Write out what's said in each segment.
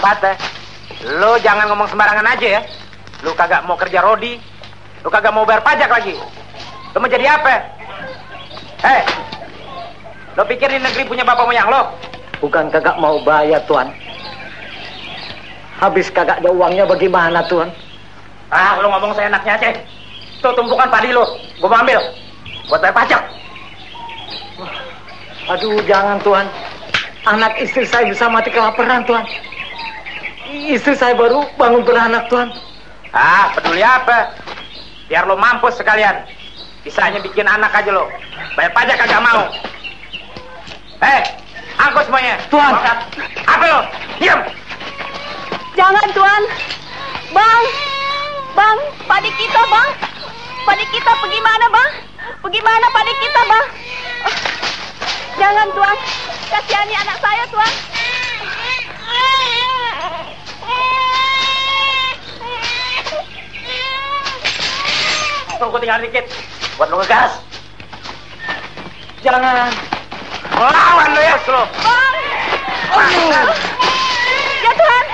Pate, lo jangan ngomong sembarangan aja ya. Lu kagak mau kerja rodi, lu kagak mau bayar pajak lagi. Lu mau jadi apa? Hei, lo pikir di negeri punya bapak moyang lo? Bukan kagak mau bayar, Tuan. Habis kagak ada uangnya bagaimana, Tuan? Ah, lo ngomong seenaknya aja. Tuh tumpukan padi lo, mau ambil. Buat bayar pajak. Aduh, jangan, Tuan. Anak istri saya bisa mati kelaparan, Tuan. Istri saya baru bangun beranak, Tuan. Ah, peduli apa? Biar lo mampus sekalian. Bisanya bikin anak aja lo. Bayar pajak kagak mau. Hei, angkut semuanya. Tuan. Angkat. Apa lo? Diam. Jangan, Tuan. Bang. Bang, padi kita, Bang. Padi kita pergi mana, Bang? Pergi mana padi kita, Bang? Oh, Jangan, Tuan. Kasihani anak saya, Tuan. Tunggu tinggal dikit. Buat lo ngegas. Jangan. Lawan lo ya, lo. Bang. Ya, Tuan.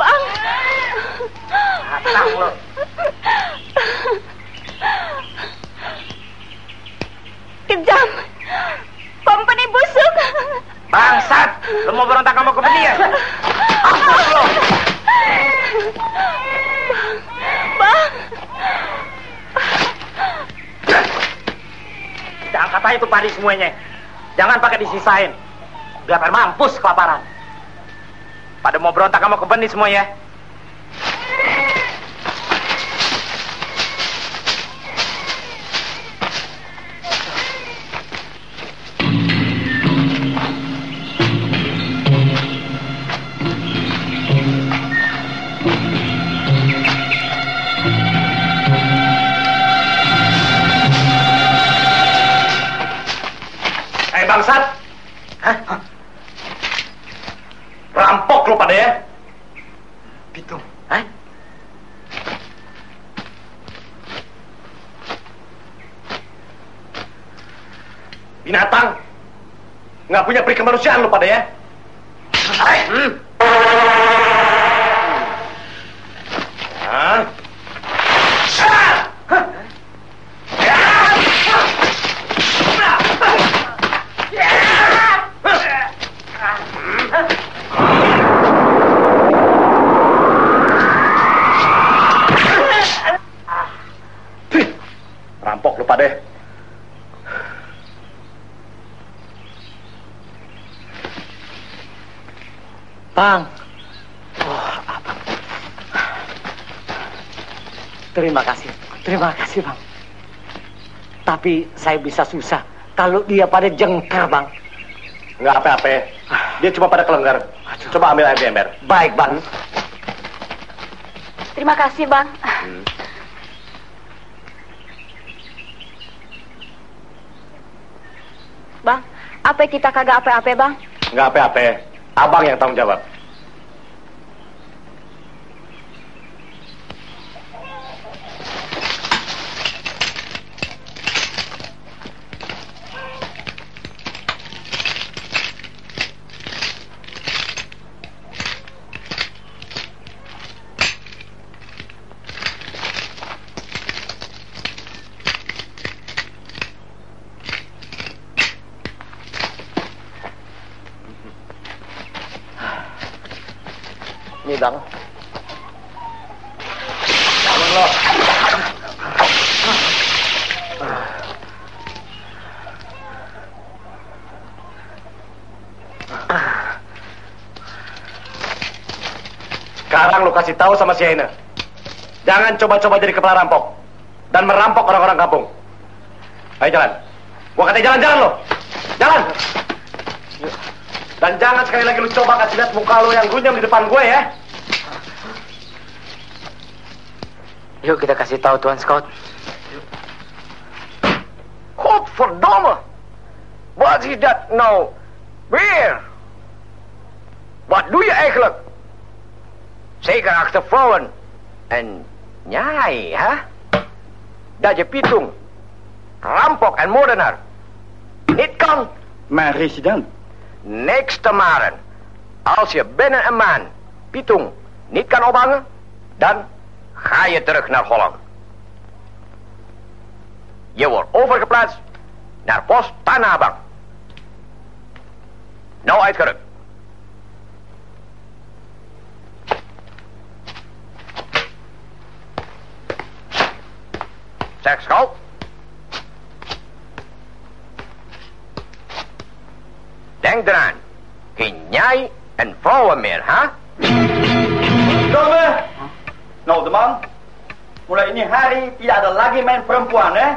Bang. Atang lo. Kejam. Company busuk. Bangsat. Lo mau berontak sama ya? Ampun lo. Bang. Kita angkat aja semuanya. Jangan pakai disisain. Biar mampus kelaparan. Pada mau berontak sama company semua ya. Bangsat. Hah? Rampok lo pada ya. Pitung. Hah? Binatang. Nggak punya peri kemanusiaan lo pada ya. Hai. Hmm. Hah? Ah! Hah? Ya! Lu pada. Bang. Oh, apa? Terima kasih. Terima kasih, Bang. Tapi saya bisa susah kalau dia pada jengkar, Bang. Nggak apa-apa. Dia cuma pada kelenggar. Coba ambil air di ember. Baik, Bang. Terima kasih, Bang. Bang, apa kita kagak apa-apa, Bang? Nggak apa-apa. Abang yang tanggung jawab. Ini, Bang. Bangun lo. Sekarang lo kasih tahu sama si Aina. Jangan coba-coba jadi kepala rampok. Dan merampok orang-orang kampung. Ayo jalan. Gua kata jalan-jalan lo. Jalan. Dan jangan sekali lagi lu coba kasih lihat muka lo yang gunyam di depan gue ya. Yuk kita kasih tahu Tuan Scout. Godverdomme! Wat is dat nou vrouwen. En jij, hè? Dat je Pitung, rampok en moordenaar niet kan. Maar resident, Niks te maren. Als je binnen een maand Pitung niet kan ophangen, dan ga je terug naar Holland. Je wordt overgeplaatst naar post Tanabang. Nou uitgerukt. Schout. Denk eraan. Geen jij en vrouwen meer, ha? Domme. Nou, teman. Mulai ini hari tidak ada lagi main perempuan, eh?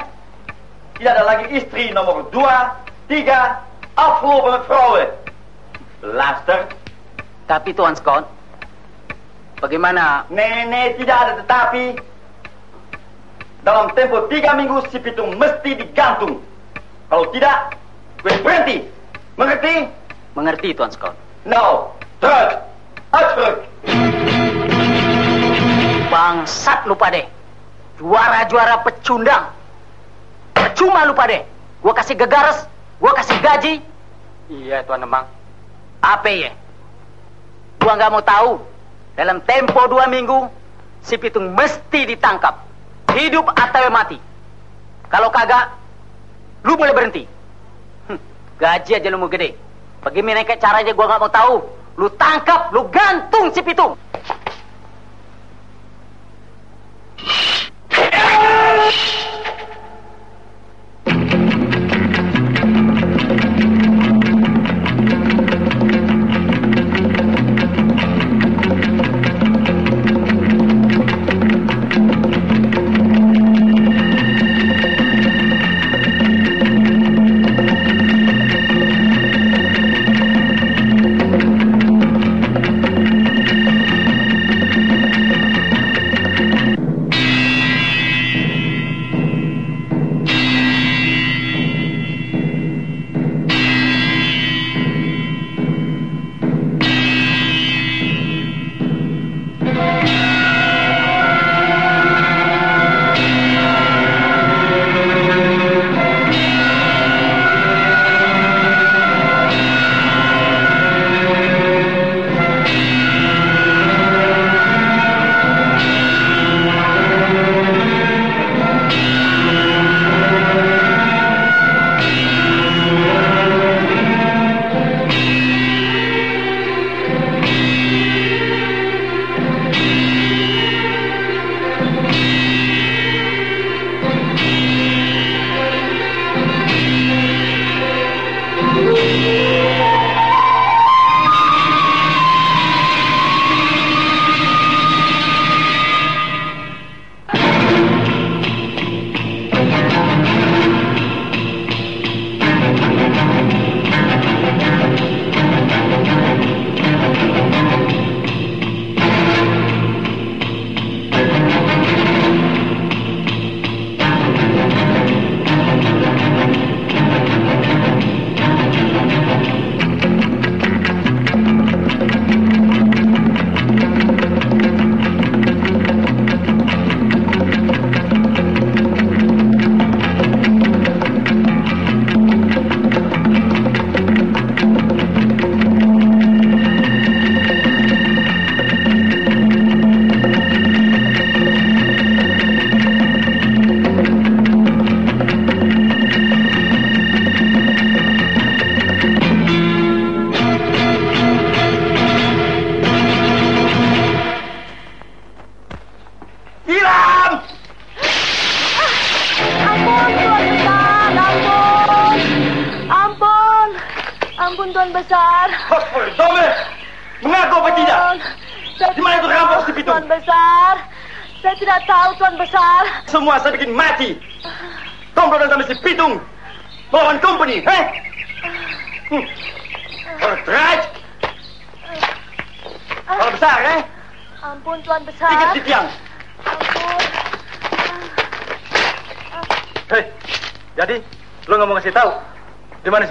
Tidak ada lagi istri nomor dua, tiga, afgelopen met vrouwen. Luister. Tapi Tuan Scott, bagaimana Nee, nee, tidak ada tetapi. Dalam tempo tiga minggu si Pitung mesti digantung. Kalau tidak, gue berhenti. Mengerti? mengerti Tuan Scott? Nou, terug. Uitgeruk. Bangsat lu pade. Juara-juara pecundang. Percuma lu pade. Gua kasih gegares, gua kasih gaji. Iya Tuan Demang. Apa ya? Gua nggak mau tahu. Dalam tempo dua minggu, si Pitung mesti ditangkap. Hidup atau mati. Kalau kagak, lu boleh berhenti. Hm, gaji aja lu mau gede. Bagaimana caranya gua nggak mau tahu. Lu tangkap, lu gantung si Pitung.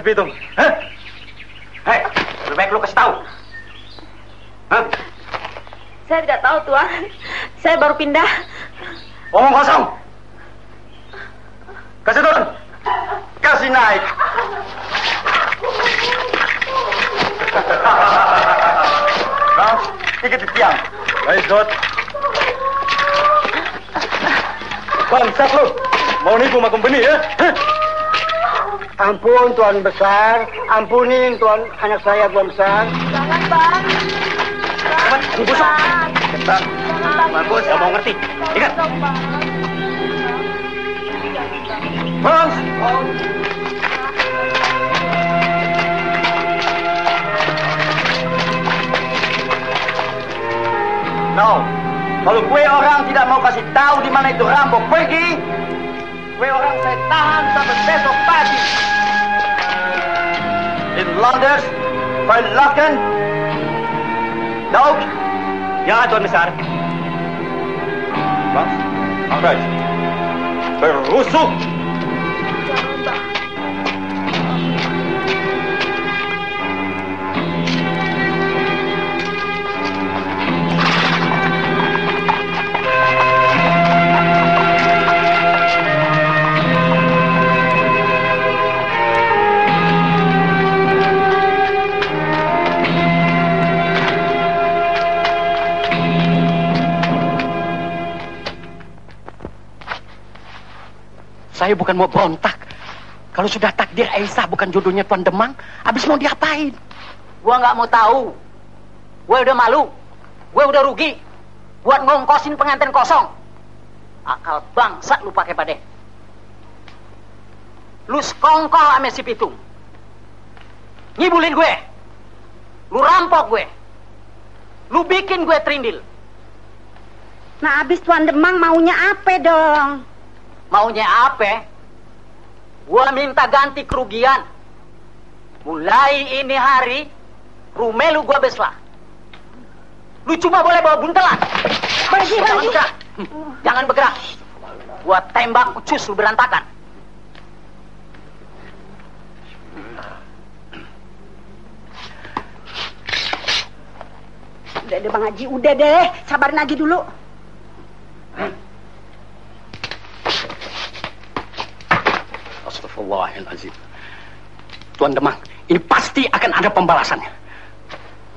Pitung? Hah? Hei, lebih baik lu kasih tahu. Hah? Saya tidak tahu, Tuan. Saya baru pindah. Omong kosong. Kasih turun. Kasih naik. Ikat di tiang. Baik, Dot. Bangsat lu. Mau nipu sama company ya? Hah? Ampun Tuan Besar, ampunin Tuan anak saya Tuan Besar. Jangan, Bang. Cepat, busuk. Cepat. Bagus, gak mau ngerti. Ingat. Frans, No, kalau gue orang tidak mau kasih tahu di mana itu Rambo pergi, gue orang saya tahan sampai besok pagi. in Landers, Verlakken, Dood. Nou, ja, het wordt me zaar. Wat? Achteruit. Verroezel. Saya bukan mau berontak. Kalau sudah takdir Aisyah bukan jodohnya Tuan Demang, habis mau diapain? Gua nggak mau tahu. Gue udah malu. Gue udah rugi. Buat ngongkosin pengantin kosong. Akal bangsat lu pakai pade. Lu sekongkol ame si Pitung. Ngibulin gue. Lu rampok gue. Lu bikin gue trindil. Nah, abis Tuan Demang maunya apa dong? Maunya apa? Gua minta ganti kerugian. Mulai ini hari, rumah lu gua beslah. Lu cuma boleh bawa buntelan. Pergi, Jangan bergerak. Jangan bergerak. Gua tembak ucus lu berantakan. Udah deh Bang Haji, udah deh. Sabarin aja dulu. Astagfirullahaladzim. Tuan Demang, ini pasti akan ada pembalasannya.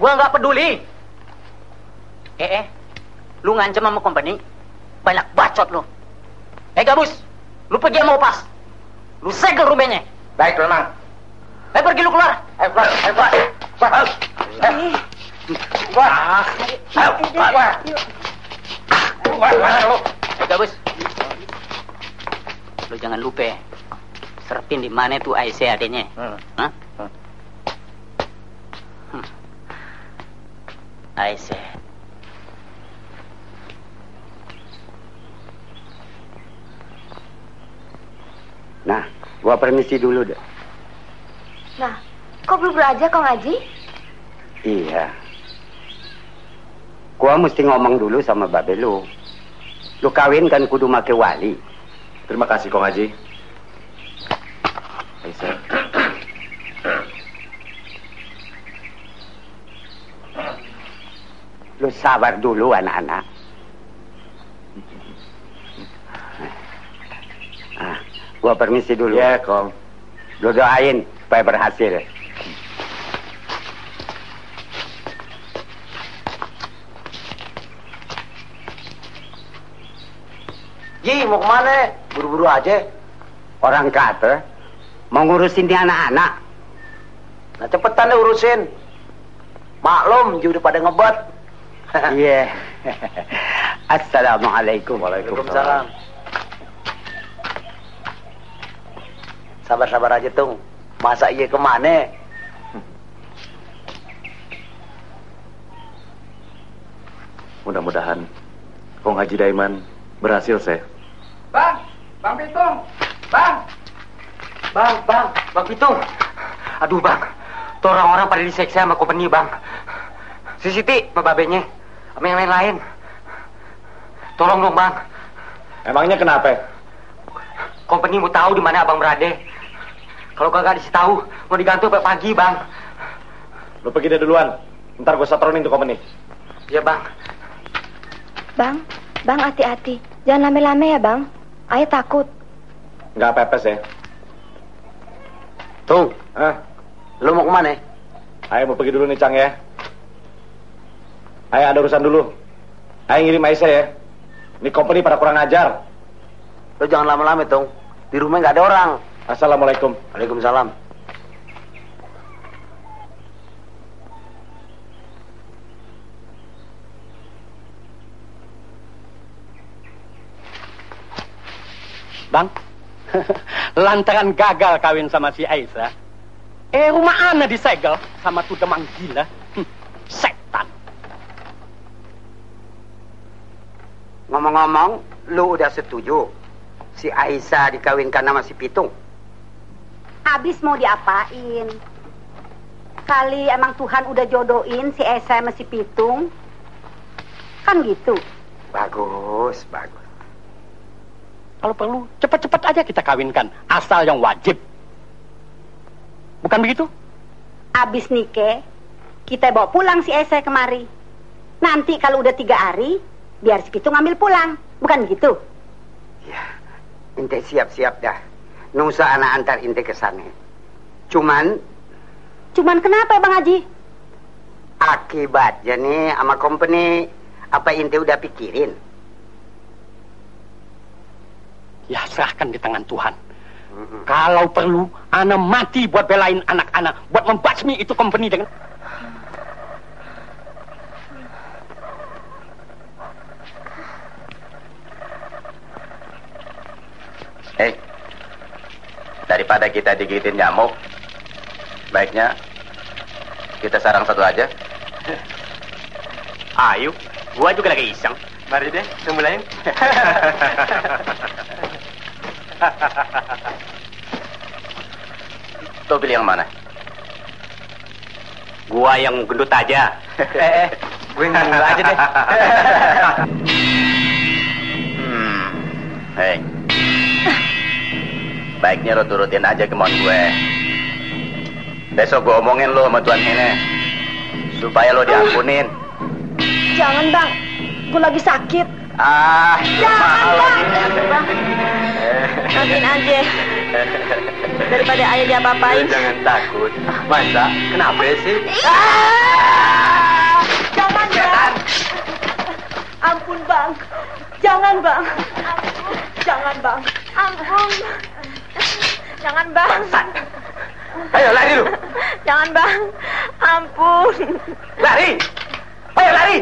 Gua nggak peduli. Eh, eh, lu ngancam sama company, banyak bacot lu. Eh, Gabus, lu pergi sama Upas. Lu segel rumahnya. Baik, Tuan Mang. Eh, pergi lu keluar. Eh, keluar, eh, keluar. Keluar. Eh, keluar. Ayo, keluar. Keluar, keluar, lu. Eh, Gabus. Lu jangan lupa ya. Serpin di mana tuh Aisyah adanya. Hmm. Hah? Hmm. Hmm. Aisyah. Nah, gua permisi dulu deh. Nah, kok belum aja kok ngaji? Iya. Gua mesti ngomong dulu sama babe lu. Lu kawin kan kudu make wali. Terima kasih, Kong Haji. Aisyah. Lu sabar dulu anak-anak. Ah, gua permisi dulu. Ya, Kong. Lu doain supaya berhasil. Ji, mau ke mana? Buru-buru aja. Orang kata mau ngurusin di anak-anak. Nah, cepetan deh urusin. Maklum, Ji udah pada ngebet. Iya. Assalamualaikum. Waalaikumsalam. Sabar-sabar aja, Tung. Masa iya ke mana? Mudah-mudahan Kong Haji Daiman berhasil, saya. Bang, Bang Pitung. Bang. Bang, bang, bang Pitung. Aduh bang, tuh orang-orang pada diseksa sama company bang. Si Siti, sama babenya, sama yang lain-lain. Tolong dong bang, Emangnya kenapa? company mau tahu di mana abang berada. Kalau kagak dikasih tahu, mau digantung sampai pagi bang. Lu pergi deh duluan. Ntar gue satronin tuh company. Iya bang. Bang, Bang hati-hati. Jangan lame-lame ya, Bang. Ayah takut. Nggak pepes ya. Tung, Hah? lu mau ke mana? Ayo mau pergi dulu nih, Cang ya. Ayah ada urusan dulu. Ayah ngirim Aisyah ya. Ini company pada kurang ajar. Lo jangan lama-lama, Tung. Di rumah nggak ada orang. Assalamualaikum. Waalaikumsalam. Bang, lantaran gagal kawin sama si Aisyah, eh rumah Ana disegel sama tuh demang gila. Hm, setan. Ngomong-ngomong, lu udah setuju si Aisyah dikawinkan sama si Pitung? Abis mau diapain? Kali emang Tuhan udah jodohin si Esa sama si Pitung. Kan gitu. Bagus, bagus. Kalau perlu, cepat-cepat aja kita kawinkan. Asal yang wajib. Bukan begitu? Abis nikah, kita bawa pulang si Esa kemari. Nanti kalau udah tiga hari, biar si Pitung ambil pulang. Bukan gitu? Ya, Inte siap-siap dah. Nusa anak antar Inte ke sana. Cuman Cuman kenapa Bang Haji? akibatnya nih sama company apa Inte udah pikirin? Ya serahkan di tangan Tuhan. Kalau perlu, Ana mati buat belain anak-anak. Buat membasmi itu company dengan... daripada kita digigitin nyamuk, baiknya kita sarang satu aja. Ayo, gua juga lagi iseng. Mari deh, kita mulain. Lo pilih yang mana? Gua yang gendut aja. eh, gue nggak aja deh. hmm. Hei. Baiknya lo turutin aja kemauan gue. Besok gue omongin lo sama Tuan ini. Supaya lo diampunin. Jangan Bang, gue lagi sakit. Ah, Jangan Bang. Maafin aja. Daripada ayah diapa-apain. Jangan takut. Masa? Kenapa sih? Ah! Jangan Bang. Ampun Bang. Jangan Bang. Jangan Bang. Ampun. Jangan Bang. Ayo lari lu. Jangan Bang. Ampun. Lari. Ayo lari.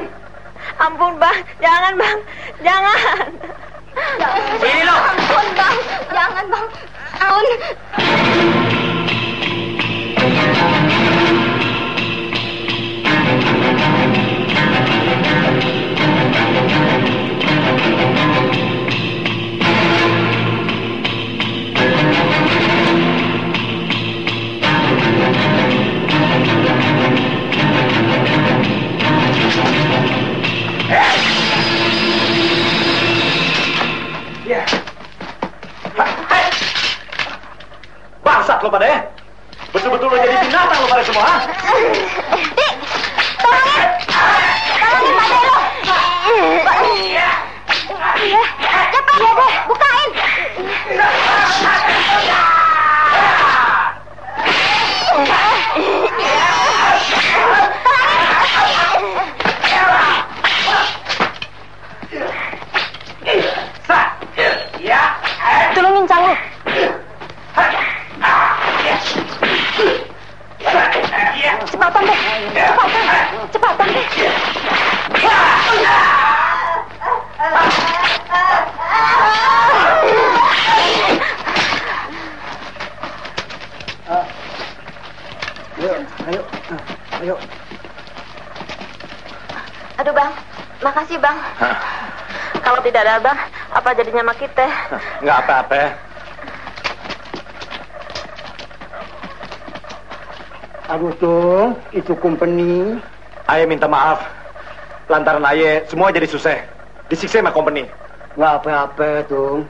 Ampun Bang. Jangan Bang. Jangan. Sini lo. Ampun Bang. Jangan Bang. Ampun. Lo pada ya. Betul-betul lo jadi binatang lo pada semua. ha? Tolongin Pak Delo. Iya. Cepat. Iya deh, bukain. Tolongin Cang lu. Cepatan deh. Cepatan. Cepatan deh. Ayo, ayo, ayo. Aduh bang, makasih bang. Kalau tidak ada abang, apa jadinya sama kita? Nggak apa-apa. Aduh, Tung, itu company. Ayah minta maaf. Lantaran ayah semua jadi susah. Disiksa sama company. Nggak apa-apa, Tung.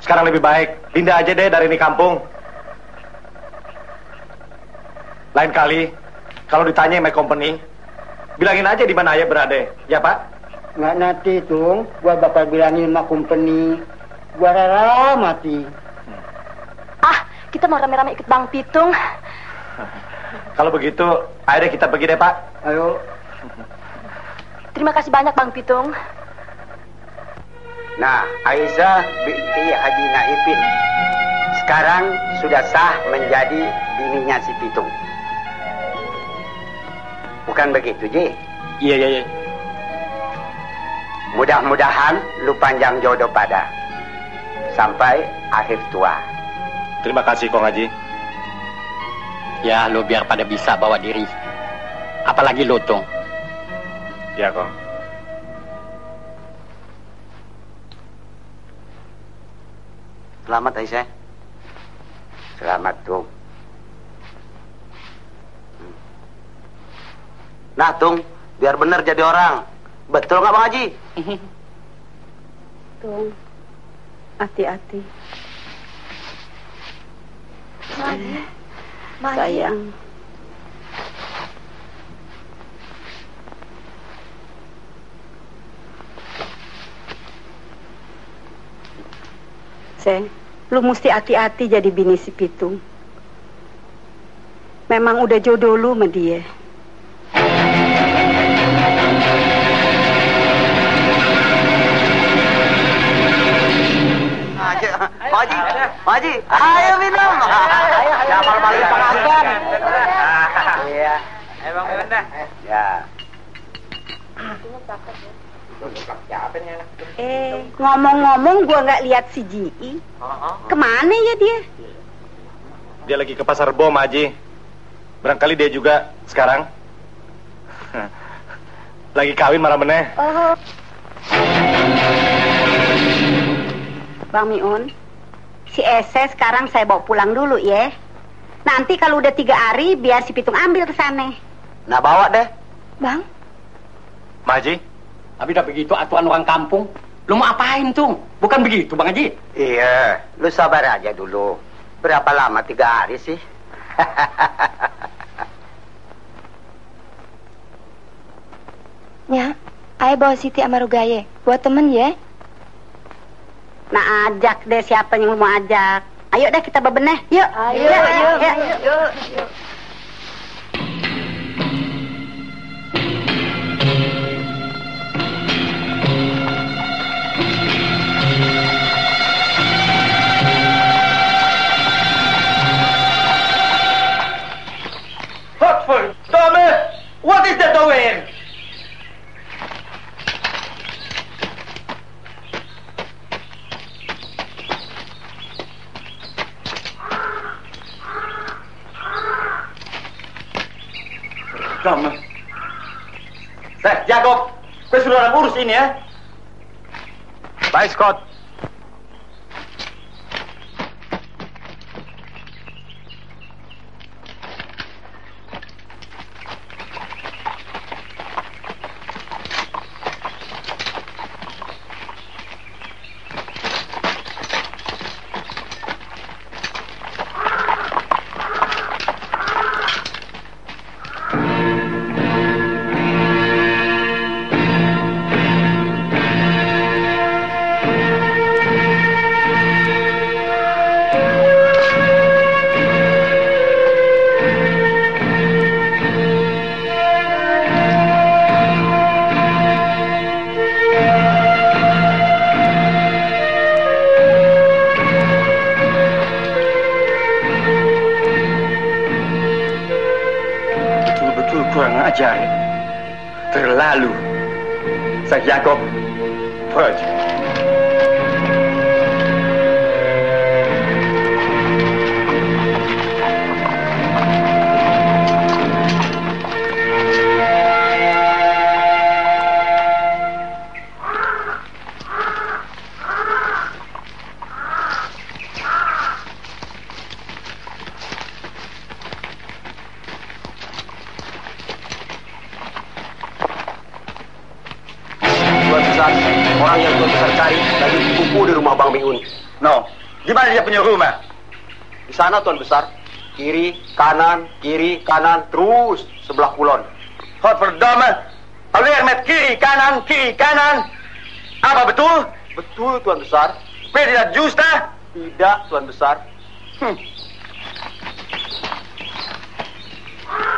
Sekarang lebih baik pindah aja deh dari ini kampung. Lain kali kalau ditanya sama company, bilangin aja di mana ayah berada. Ya Pak? Nggak nanti, Tung. Gua bakal bilangin sama company. Gua rela mati. Ah, kita mau rame-rame ikut Bang Pitung. Kalau begitu, ayo deh kita pergi deh Pak. Ayo. Terima kasih banyak Bang Pitung. Nah, Aisyah binti Haji Naipin. Sekarang sudah sah menjadi bininya si Pitung. Bukan begitu, Ji? Iya, iya, iya. Mudah-mudahan lu panjang jodoh pada. Sampai akhir tua. Terima kasih, Kong Haji. Ya, lo biar pada bisa bawa diri. Apalagi lo, Tung. Ya, Kong. Selamat, Aisyah. Selamat, Tung. Nah, Tung, biar bener jadi orang. Betul nggak Bang Haji? Tung, hati-hati. Sayang. Seng, lu mesti hati-hati jadi bini si Pitung. Memang udah jodoh lu sama dia. Haji, Haji, Haji, ayo minum. Ya, malu-malu pengantin. Iya. Emang bener. Ya. Eh, ngomong-ngomong gua nggak lihat si Ji. Ke mana ya dia? Dia lagi ke pasar bom, Haji. Barangkali dia juga sekarang. lagi kawin marah meneh. Oh. Bang Miun, si Ese sekarang saya bawa pulang dulu ya. Nanti kalau udah tiga hari biar si Pitung ambil ke sana. Nah, bawa deh. Bang, Maji, Tapi udah begitu aturan orang kampung. Lu mau apain, Tung? Bukan begitu, Bang Haji. Iya, lu sabar aja dulu. Berapa lama? Tiga hari sih? ya, ayo bawa Siti sama Rugaye. Buat temen ya. Nah, ajak deh siapa yang lu mau ajak. Ayo deh kita bebenah. Yuk. Ayo, ayo, ayo. Yuk. Godverdomme! Wat is dit nou weer? Verdomme. Zeg, Jacob, kau sudah orang urus ini ya? Baik, Scott. Jacob, kanan terus sebelah kulon. Hot pertama, lalu Hermet kiri kanan kiri kanan. Apa betul? Betul Tuan Besar. Tapi tidak justa? Tidak Tuan Besar. Hmm.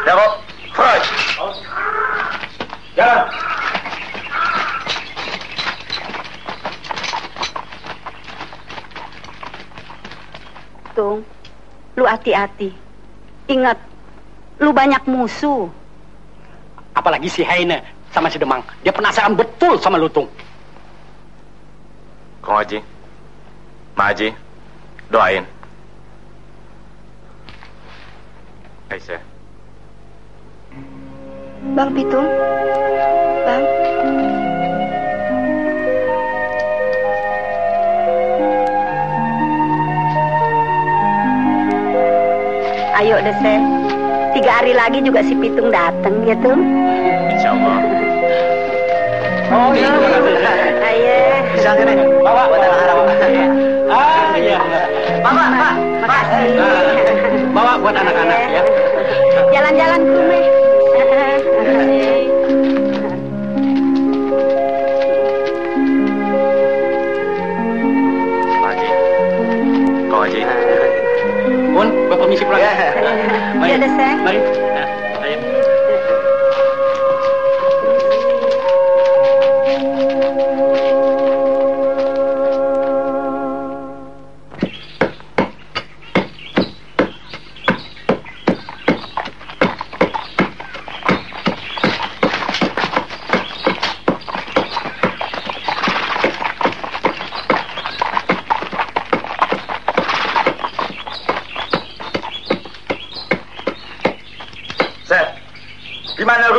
Ya kok, Freud. Jalan. Tung, lu hati-hati. Ingat, musuh. Apalagi si Heine sama si Demang. Dia penasaran betul sama Lutung. Kong Haji, Ma Haji, doain. Aisyah. Bang Pitung, Bang. Ayo deh, Lagi juga si Pitung datang ya tuh. Insya Allah. Oh iya. Ayo. Misalnya nih, Bawa, buat bawa. anak-anak. Ah, iya. Mama, Pak, Makasih. Bawa buat anak-anak ya. Jalan-jalan ke rumah. Haji. Bun, berpermisi pulang. Ya. Mari. Iya. Mari.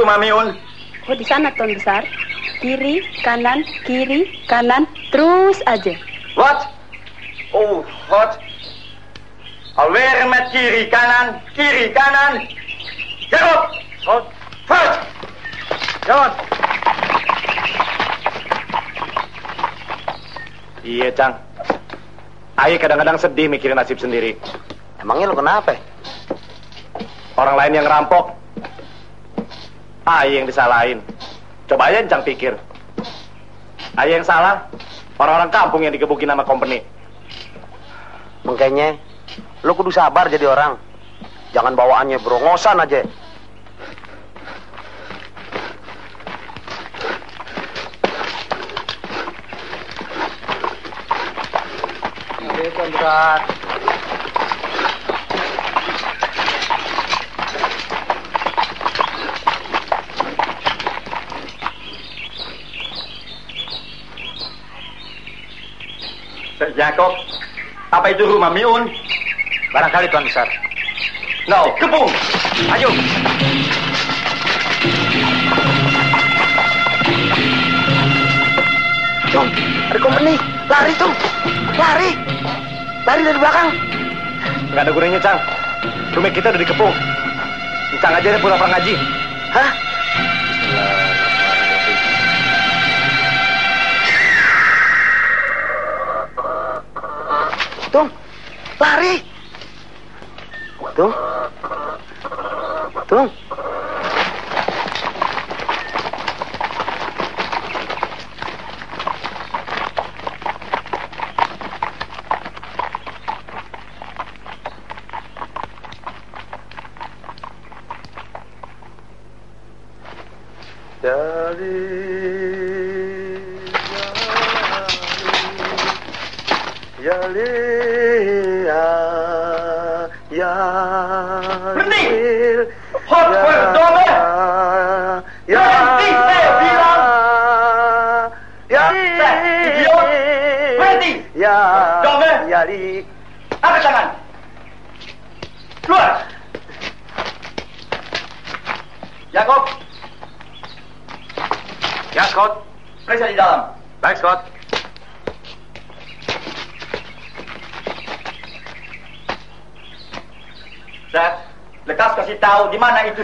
Rumah Miun? Oh di sana Tuan Besar. Kiri, kanan, kiri, kanan, terus aja. Wat? Oh, wat? Alweer met kiri kanan, kiri kanan. Jacob! Goed. Voort! Jalan. Iya, Cang. Ayo kadang-kadang sedih mikirin nasib sendiri. Emangnya lu kenapa? Orang lain yang ngerampok. Ayo yang disalahin. Coba aja Cang pikir. Ayo yang salah. Orang-orang kampung yang digebukin sama company. Makanya, lu kudu sabar jadi orang. Jangan bawaannya berongosan aja. Itu rumah Miun? Barangkali Tuan Besar. Nou, kepung! Ayo. Tung, ada company. Lari, Tung. Lari. Lari dari belakang. Nggak ada gunanya, Cang. Rumah kita udah dikepung. Cang aja deh pura-pura ngaji. Hah?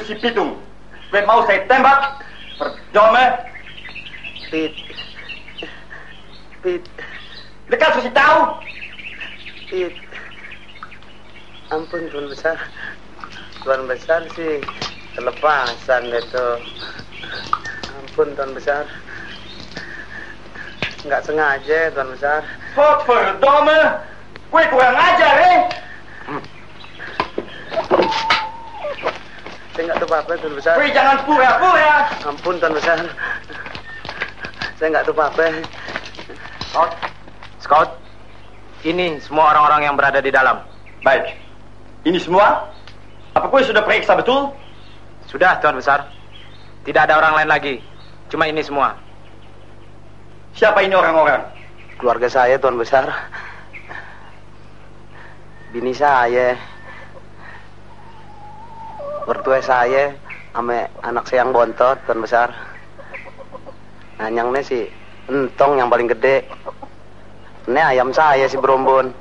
Si Pitung. Gue mau saya tembak. Verdome. Pit. Pit. Lekas kasih tahu. Pit. Ampun Tuan Besar. Tuan Besar sih kelepasan itu. Ampun Tuan Besar. Nggak sengaja Tuan Besar. Godverdomme. Gue kurang ajar, eh. Saya nggak tahu apa-apa Tuan Besar. Gue jangan pura-pura. Ampun Tuan Besar. Saya nggak tahu apa-apa. Scott, Scott, ini semua orang-orang yang berada di dalam. Baik. Ini semua? Apa kue sudah periksa betul? Sudah, Tuan Besar. Tidak ada orang lain lagi. Cuma ini semua. Siapa ini orang-orang? Keluarga saya, Tuan Besar. Bini saya. Mertua saya. Ame anak saya yang bontot, Tuan Besar. Nanyangnya si entong yang paling gede. Ini ayam saya si Brombon.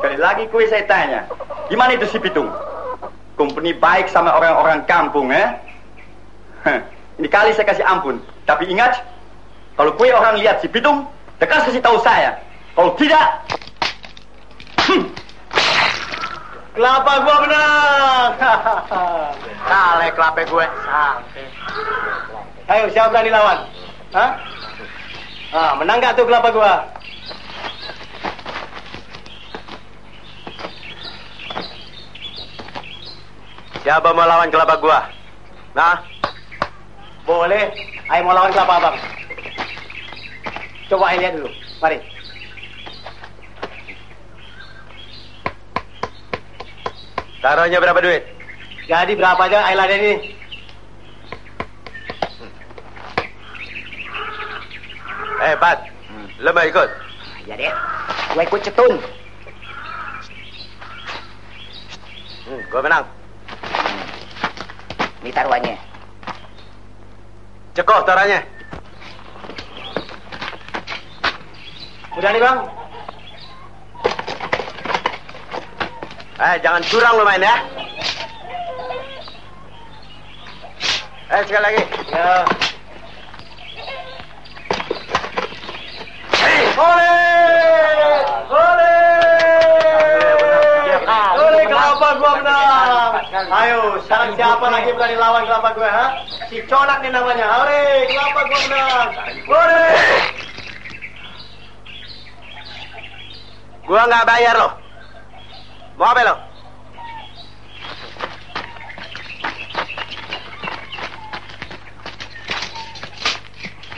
Sekali lagi kue saya tanya. Gimana itu si Pitung? Company baik sama orang-orang kampung, eh? Ini kali saya kasih ampun. Tapi ingat, kalau kue orang lihat si Pitung, tegas kasih tahu saya. Kalau tidak, hmm, Kelapa gua menang. Kale kelape gue. Sampai. Ayo, siapa berani lawan? Hah? Ah, menang gak tuh kelapa gua? Siapa mau lawan kelapa gua? Nah, Boleh. Ayo mau lawan kelapa abang. Coba lihat dulu. Mari. Taruhnya berapa duit? Jadi berapa aja ayo laden ini? Eh, Pat. Lo mau ikut? Ya deh. Gue ikut cetun. Hmm, gua menang. Ini taruhannya. Cekoh taruhannya. Udah nih bang. Eh, jangan curang lo main ya. Eh, sekali lagi. Ya. Oleh! Oleh! Oleh kelapa gua menang. Ayo, sekarang siapa lagi berani lawan kelapa gue, ha? Si Conak nih namanya. Oleh, kelapa gua menang. Oleh! Gua nggak bayar lo. Apa?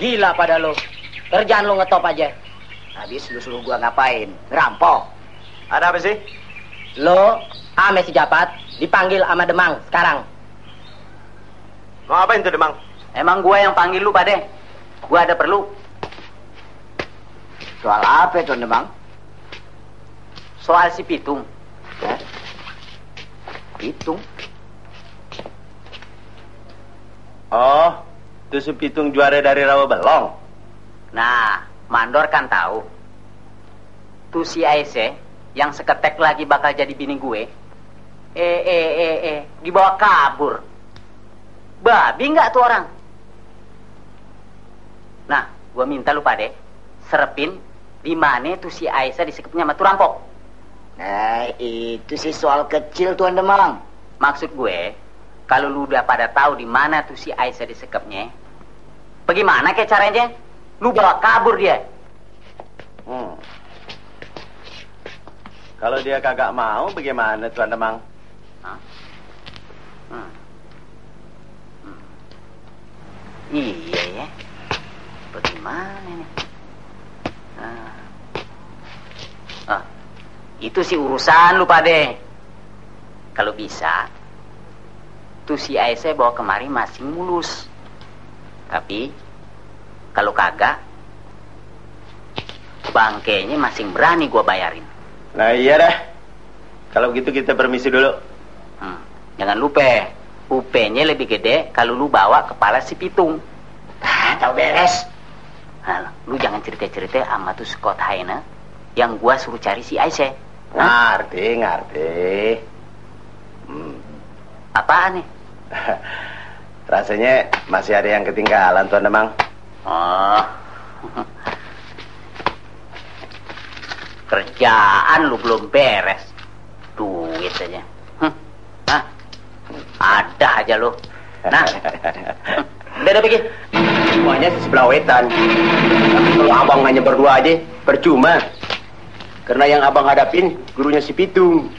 Gila pada lo. Kerjaan lo ngetop aja. Habis lu suruh gua ngapain? Ngerampok. Ada apa sih? Lo, ame si Japat, dipanggil sama Demang sekarang. Mau apain tuh, Demang? Emang gua yang panggil lu, Pade? Gua ada perlu. Soal apa itu, Demang? Soal si Pitung. Ya? Pitung? Oh, si Pitung juara dari Rawa Belong. Nah, Mandor kan tahu. Tuh si Aise yang seketek lagi bakal jadi bini gue. Eh, eh, eh, eh, dibawa kabur. Babi nggak tuh orang? Nah, gua minta lu pade serepin di mana tuh si Aisyah disekepnya sama tuh rampok. Nah, itu sih soal kecil Tuan Demang. Maksud gue, kalau lu udah pada tahu di mana tuh si Aisyah disekepnya, bagaimana kayak caranya? Lu bawa kabur dia. Hmm. Kalau dia kagak mau, bagaimana Tuan Demang? Hah? Hmm. Hmm. Iya ya. Bagaimana nih? Ah. Ah, itu sih urusan lu pade. Kalau bisa, tuh si Aisyah bawa kemari masing mulus. Tapi kalau kagak, bangkainya masing berani gua bayarin. Nah iya dah. Kalau gitu kita permisi dulu. Hmm. Jangan lupa, upenya lebih gede kalau lu bawa kepala si pitung. Ah, tahu beres. Nah, lu jangan cerita-cerita sama tuh Scott Haina yang gua suruh cari si Aisyah. Ngerti, ngerti. Hmm. Apaan nih? Rasanya masih ada yang ketinggalan Tuan Demang. Oh. Kerjaan lu belum beres. Duit aja. Hm. Hah? Ada aja lu. Nah. Udah, udah pergi. Semuanya sebelah wetan. Tapi kalau abang hanya berdua aja, percuma. Karena yang abang hadapin, gurunya si Pitung.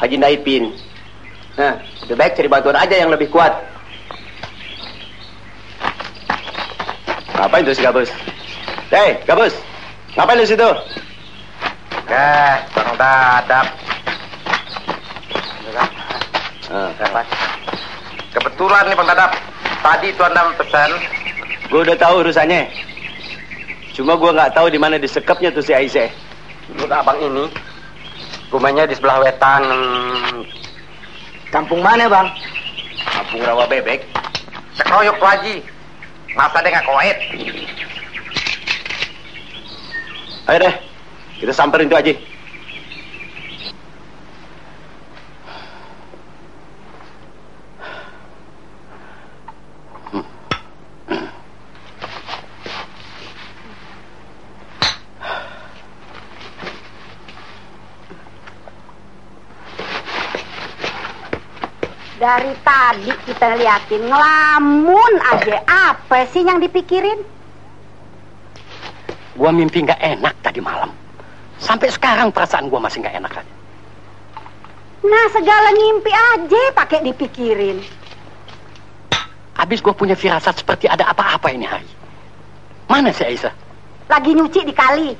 Haji Naipin. Nah, lebih baik cari bantuan aja yang lebih kuat. Ngapain tuh si Gabus? Hei, Gabus. Ngapain lu situ? Eh, Bang Dadap. Eh, Kebetulan nih Bang Dadap. Tadi Tuan Dam pesan. Gue udah tahu urusannya. Cuma gue nggak tahu di mana disekapnya tuh si Aisyah. Menurut abang ini, rumahnya di sebelah wetan. Kampung mana bang? Kampung Rawa Bebek. Keroyok Pak Haji. Masa dia nggak koet? Ayo deh, kita samperin tuh Haji. Dari tadi kita liatin ngelamun aja. Apa sih yang dipikirin? Gua mimpi nggak enak tadi malam. Sampai sekarang perasaan gua masih nggak enak aja. Nah segala ngimpi aja pakai dipikirin. Habis gua punya firasat seperti ada apa-apa ini hari. Mana si Aisyah? Lagi nyuci di kali.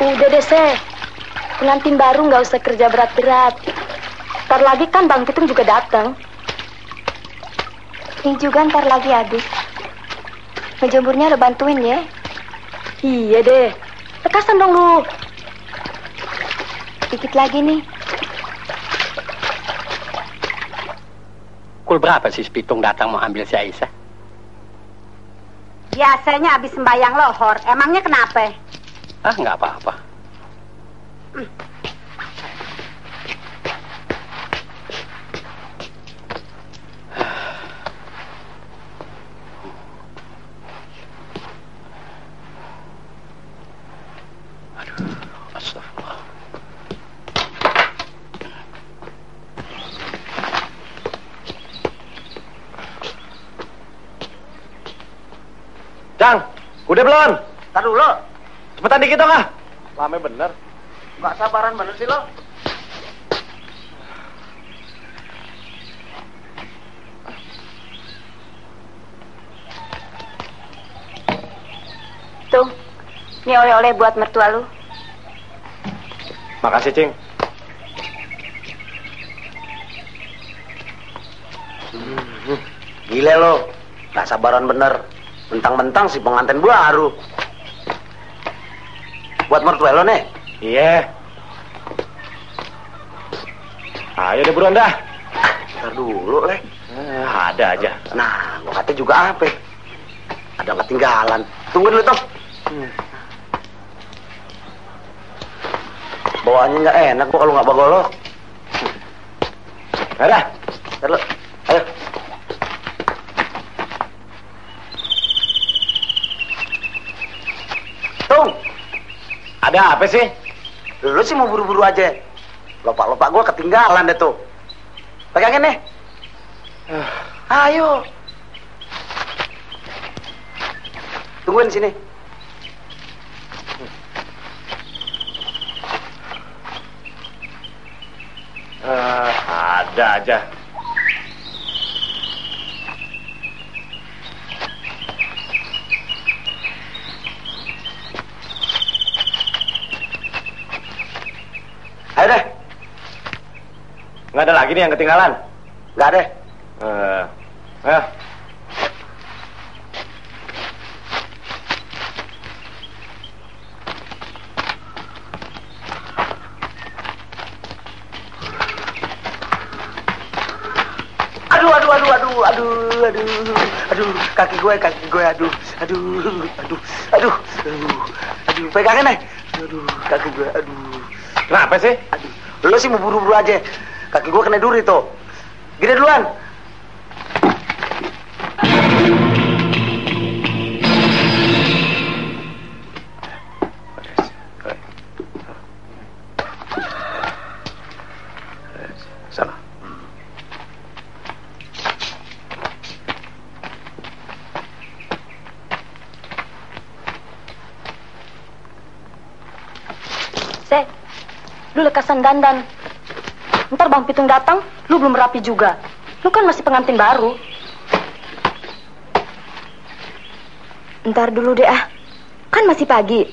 Udah deh, Se. Pengantin baru nggak usah kerja berat-berat. Ntar lagi kan Bang Pitung juga datang. Ini juga ntar lagi habis. Ngejemurnya udah bantuin ya. Iya deh. Lekasan dong lu. Dikit lagi nih. Kul berapa sih Pitung datang mau ambil si Aisyah? Biasanya habis sembayang lohor. Emangnya kenapa? Ah, nggak apa-apa. Udah belum? Tar dulu. Cepetan dikit dong ah. Lame bener. Gak sabaran bener sih lo. Tuh. Ini oleh-oleh buat mertua lu. Makasih, Cing. Gile lo. Gak sabaran bener. Mentang-mentang si pengantin baru. Buat mertua lo nih. Iya. Ayo deh buruan dah. Ntar dulu, Le. Ah, ada aja. Nah, gua kata juga apa? Ada ketinggalan. Tungguin lu, Tom. Bawaannya nggak enak gua kalau nggak bagolok. Ada. Ntar lu. Ayo. Tung, Ada apa sih? lu sih mau buru-buru aja. Lopak-lopak gua ketinggalan deh tuh. Pegangin nih. Ayo. Tungguin sini. Eh, ada aja. Ayo deh. Nggak ada lagi nih yang ketinggalan. Nggak ada. Eh, ayo. Aduh, aduh, aduh, aduh, aduh, aduh, aduh, kaki gue, kaki gue, aduh, aduh, aduh, aduh, aduh, aduh, pegangin nih, aduh, kaki gue, aduh, Kenapa sih? lo sih mau buru-buru aja, kaki gue kena duri tuh, gini duluan, lu lekasan dandan. Ntar Bang Pitung datang, lu belum rapi juga. Lu kan masih pengantin baru. Ntar dulu deh ah. Kan masih pagi.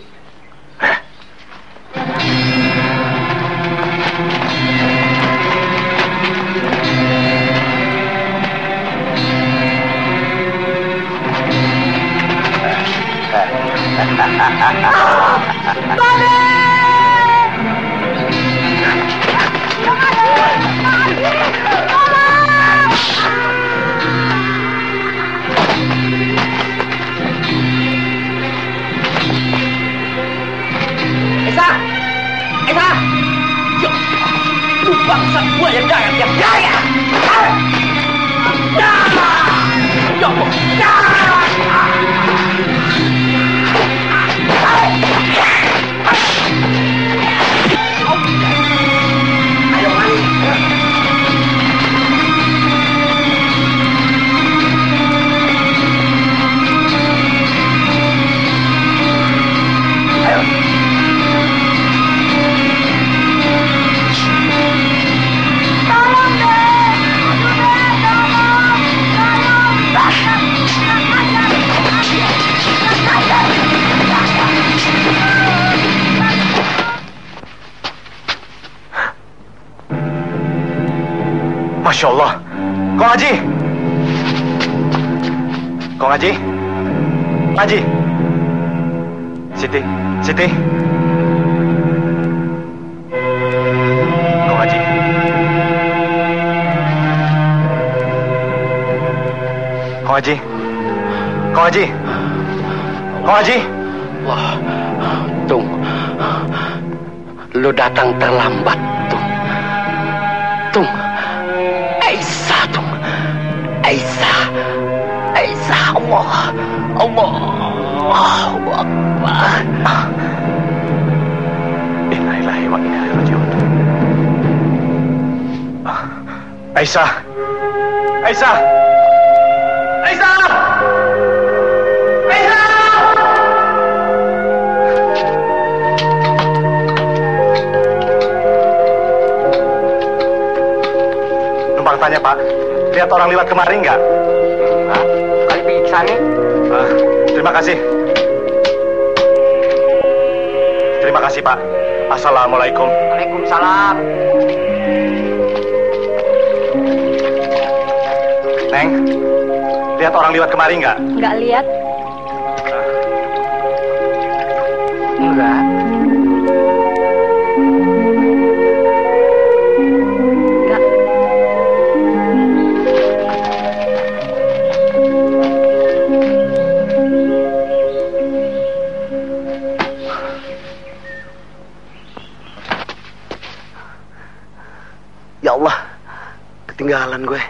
Ketinggalan gue.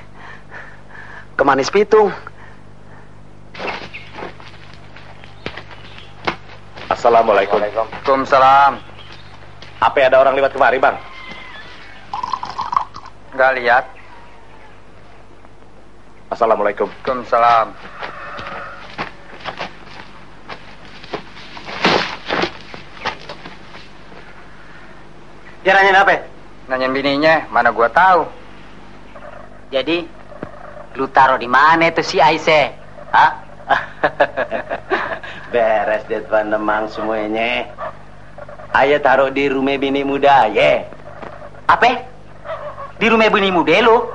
Kemanis pitung. Assalamualaikum. Waalaikumsalam. Apa ada orang lewat kemari, Bang? Nggak lihat. Assalamualaikum. Waalaikumsalam. Dia nanyain apa? Nanyain bininya, mana gua tahu. Jadi, lu taruh di mana itu si Aisyah? Hah? Beres deh Tuan Demang semuanya. Ayo taruh di rumah bini muda ya. Apa? Di rumah bini muda lu?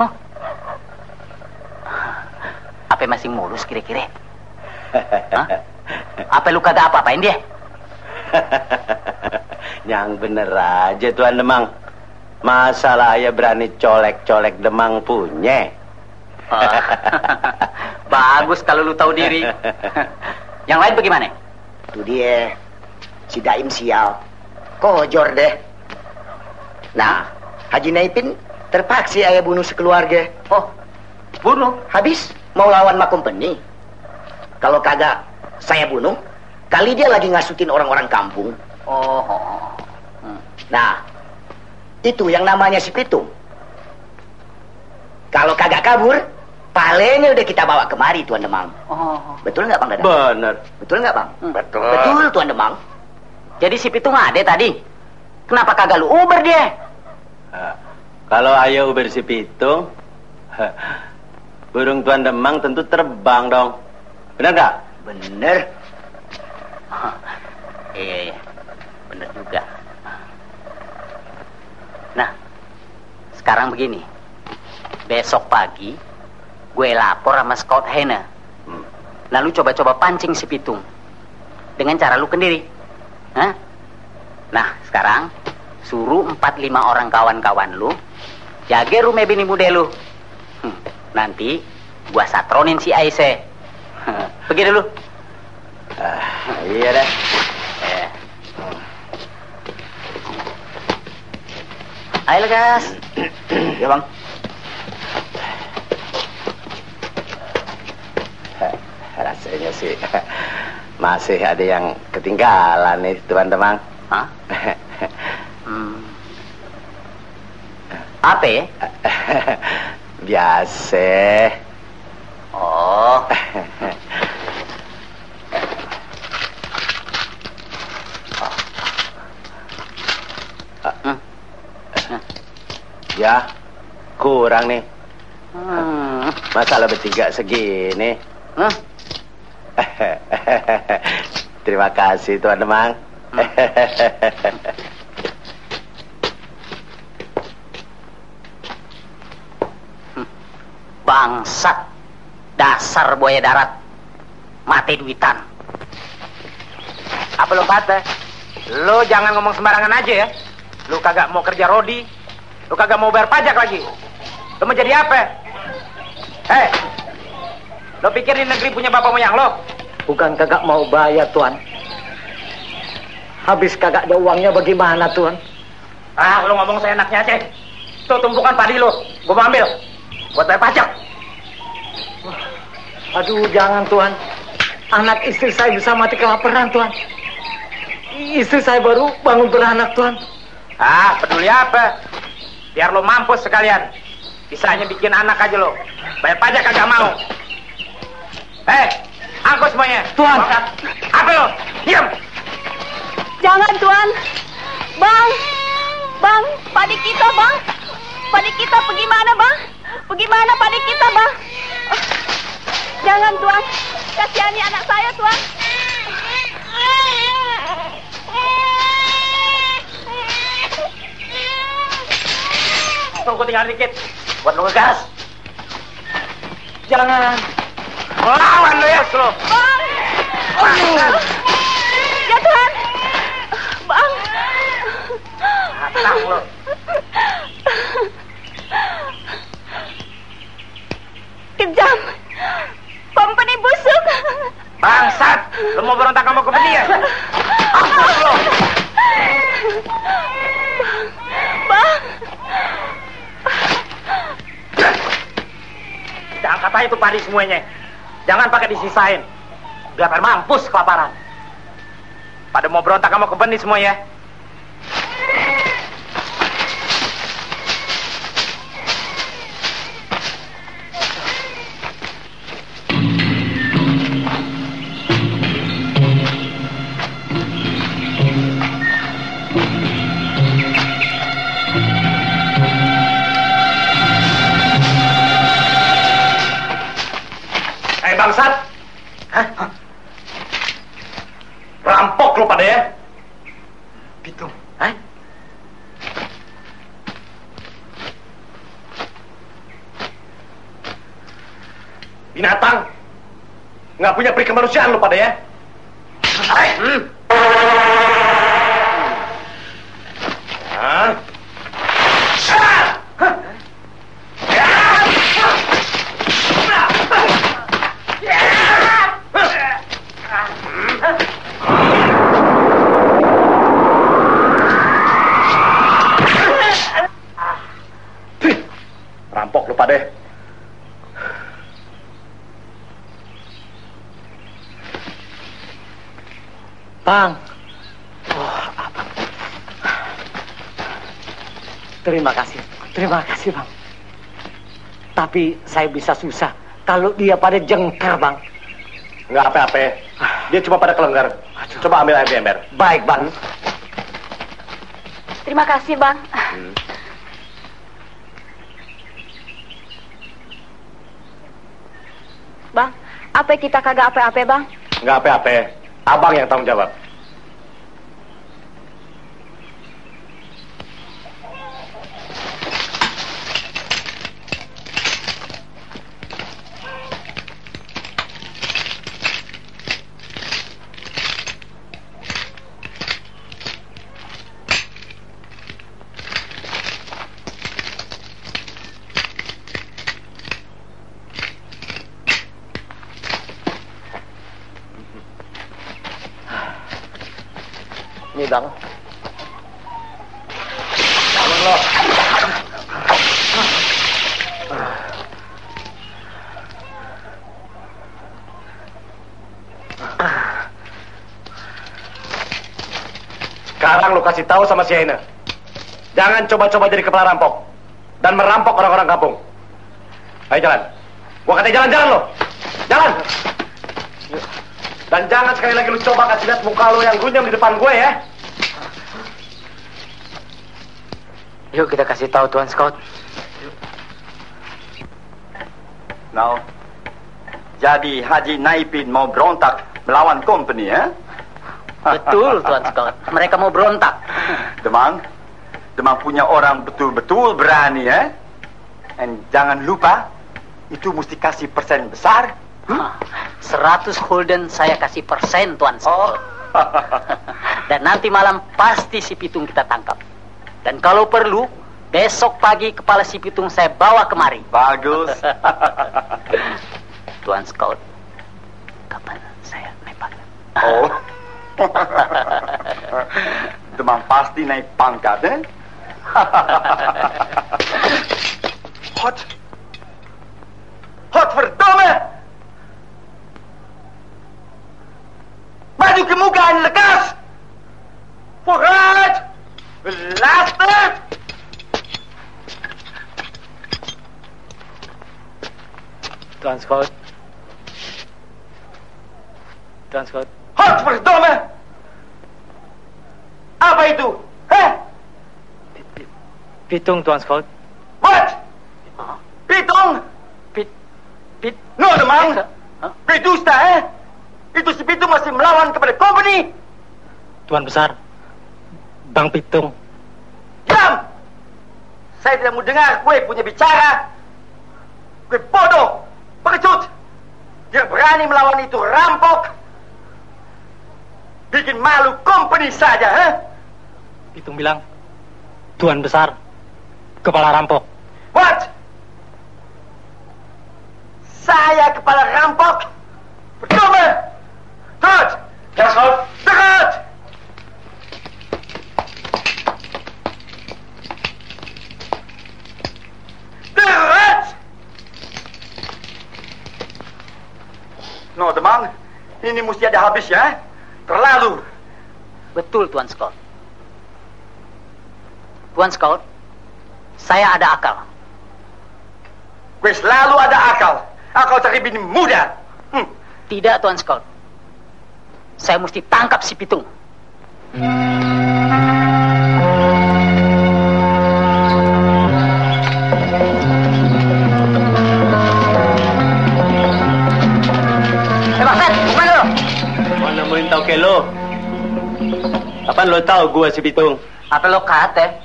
Hah? Apa masih mulus kira-kira? Hah? Apa lu kagak apa-apain dia? Yang bener aja Tuan Demang. Masalah ayah berani colek-colek Demang punya. Bagus kalau lu tahu diri. Yang lain bagaimana? Itu dia. Si Daim sial. Kojor deh. Nah, Haji Naipin terpaksa ayah bunuh sekeluarga. Oh, bunuh? Habis mau lawan ma company. Kalau kagak saya bunuh, kali dia lagi ngasutin orang-orang kampung. Oh, oh, oh. Nah, itu yang namanya si Pitung. Kalau kagak kabur, palingnya udah kita bawa kemari Tuan Demang. oh. Betul nggak Bang Dadang? Bener. Betul nggak Bang? Betul. Betul Tuan Demang. Jadi si Pitung ada tadi? Kenapa kagak lu uber dia? Ah, Kalau ayo bersih pitung, Burung tuan demang tentu terbang dong. Benar nggak? Bener. Iya, iya. Bener juga. Nah, sekarang begini. Besok pagi, gue lapor sama Scout Hena. Lalu coba-coba pancing si Pitung. Dengan cara lu sendiri. Hah? Nah, sekarang suruh empat lima orang kawan-kawan lu jaga rumah bini muda lu. Hmm, nanti gua satronin si Aise. Pergi dulu. Ah, iya deh. Eh. Ayo gas. ya bang. Rasanya sih masih ada yang ketinggalan nih teman-teman. Hah? Hmm. Apa ya? Biasa. Oh. Hmm. Ya, kurang nih. Hmm. Masa lo bertiga segini? Hah? Terima kasih Tuan Demang. Bangsat. Dasar buaya darat. Mati duitan. Apa lo kata? Lo jangan ngomong sembarangan aja ya. Lo kagak mau kerja rodi. Lo kagak mau bayar pajak lagi. Lo mau jadi apa? Eh, lo pikir di negeri punya bapak moyang lo? Bukan kagak mau bayar, Tuan. Habis kagak ada uangnya bagaimana, Tuan? Ah, lo ngomong seenaknya aja. Tuh tumpukan padi lo, gue mau ambil. Buat bayar pajak. Aduh, jangan, Tuan. Anak istri saya bisa mati kelaparan, Tuan. Istri saya baru bangun beranak, Tuan. Ah, peduli apa? Biar lo mampus sekalian. Bisanya bikin anak aja lo. Bayar pajak kagak mau. Eh, angkut semuanya. Tuan. Makan. Apa lo? Diam. Jangan, Tuan. Bang. Bang, padi kita, Bang. Padi kita pergi mana, Bang? Pergi mana padi kita, Bang? Oh, Jangan, Tuan. Kasihani anak saya, Tuan. Tunggu tinggal dikit. Buat lo ngegas. Jangan. Lawan lo ya, lo. Bang. Ya, Tuhan. Bang. Atang lo. Kejam. Company busuk. Bangsat. Lo mau berontak sama company ya? Ampun lo. Bang. Jangan katain itu padi semuanya. Jangan pakai disisain. Biar pada mampus kelaparan. Pada mau berontak sama company semua ya. Bangsat. Hah? Rampok lu pada ya. Pitung. Hah? Binatang. Nggak punya peri kemanusiaan lu pada ya. Hai. Hmm. Hah? Ah! Hah? Rampok lu pada. Bang. Terima kasih. Terima kasih, Bang. Tapi saya bisa susah kalau dia pada jengkar, Bang. Nggak apa-apa. Dia cuma pada kelenggar. Coba ambil air di ember. Baik, Bang. Terima kasih, Bang. Apa kita kagak apa-apa, Bang? Nggak apa-apa. Abang yang tanggung jawab. Ini bang. Sekarang lu kasih tahu sama si Aina. Jangan coba-coba jadi kepala rampok. Dan merampok orang-orang kampung. Ayo jalan. Gua kata jalan-jalan lo. Jalan. Dan jangan sekali lagi lu coba kasih lihat muka lu yang gunyam di depan gue ya. Yuk kita kasih tahu Tuan Scout. Now, jadi Haji Naipin mau berontak melawan company, ya? Betul Tuan Scout. Mereka mau berontak. Demang, Demang punya orang betul-betul berani, ya? Dan jangan lupa, itu mesti kasih persen besar. 100 Holden saya kasih persen Tuan Scout. Dan nanti malam pasti si Pitung kita tangkap. Dan kalau perlu, besok pagi kepala si Pitung saya bawa kemari. Bagus. Tuan Scout, kapan saya pangkat? Oh. Demang pasti naik pangkat, eh? Hot. Hot verdomme! Maju ke muka en lekas! Vooruit! Laatste! Tuan Scout. Tuan Scout. Hot verdomme! Apa itu? Heh? Pitung Tuan Scout. Wat? Pitung? Pit, pit. No, demang. Pidusta, eh? Itu si Pitung masih melawan kepada company. Tuan Besar. Bang Pitung. Diam! Saya tidak mau dengar gue punya bicara. Gue bodoh, pengecut. Dia berani melawan itu rampok. Bikin malu company saja, eh? Pitung bilang, Tuan Besar, kepala rampok. What? Saya kepala rampok? Verdomme! Terus! Ya, Scout. Terus! Terus! No, Demang. Ini mesti ada habis ya. Terlalu. Betul Tuan Scout. Tuan Scout, saya ada akal. Gue selalu ada akal. Akal cari bini muda. Hmm. Tidak Tuan Scout. Saya mesti tangkap si Pitung. Eh, Sat, ke mana lo? Kapan lo tao gua si Pitung? Apa lo kate?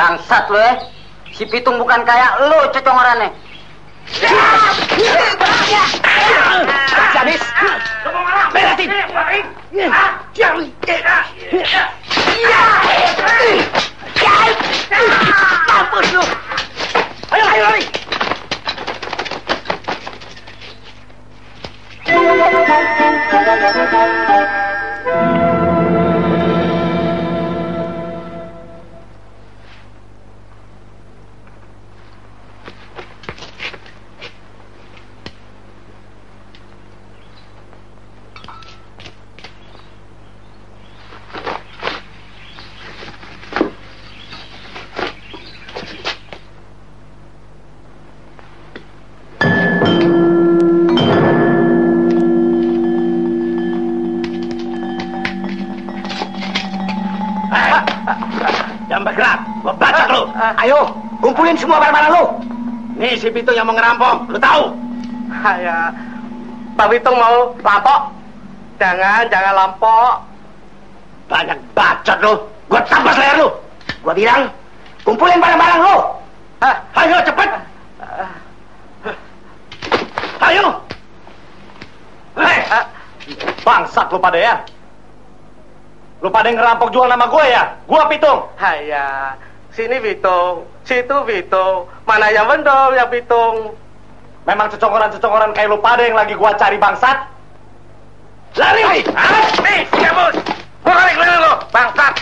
Bangsat lo eh. Si Pitung bukan kayak lo. Ayo, ayo, lari. Jangan si Pitung yang mau ngerampok. Lu tahu? Ya, Bang Witung mau lampok? Jangan, jangan lampok. Banyak bacot lu. Gua tampar leher lu. Gua bilang, kumpulin barang-barang lu. Hah? Ayo cepet. Ayo. Hei. Bangsat lu pada ya. Lu pada ngerampok jual nama gue ya? Gua Pitung. Haya, sini Witung, situ Witung. Mana yang benar yang Witung? Memang cecongkoran-cecongkoran kayak lu pada yang lagi gua cari bangsat. Lari! Hah? Nih, siap bos. Gua kali keliling lu, bangsat.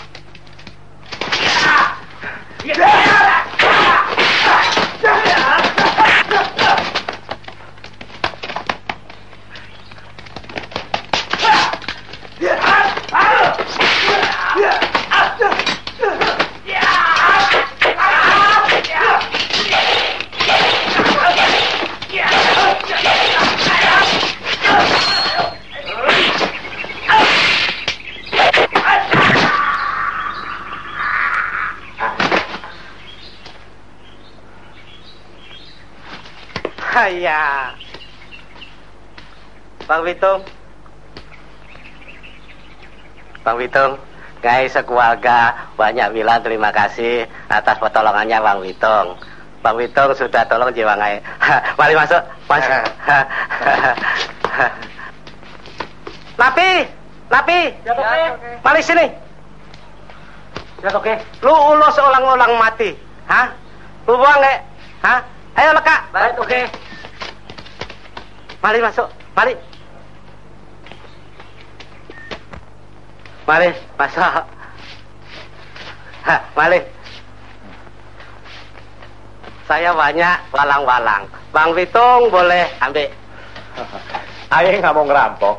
Haya. Bang Witung. Bang Witung, guys sekeluarga banyak bilang terima kasih atas pertolongannya Bang Witung. Bang Witung sudah tolong jiwa ngai. Mari masuk, masuk. Napi, Napi, mari sini. Ya oke. Lu ulos ulang-ulang mati, hah? Lu buang? Hah? Ayo leka. Baik, oke. Mari masuk, mari. Mari, masuk. Hah, mari. Saya banyak walang-walang. Bang Witung boleh ambil. Aye nggak mau ngerampok.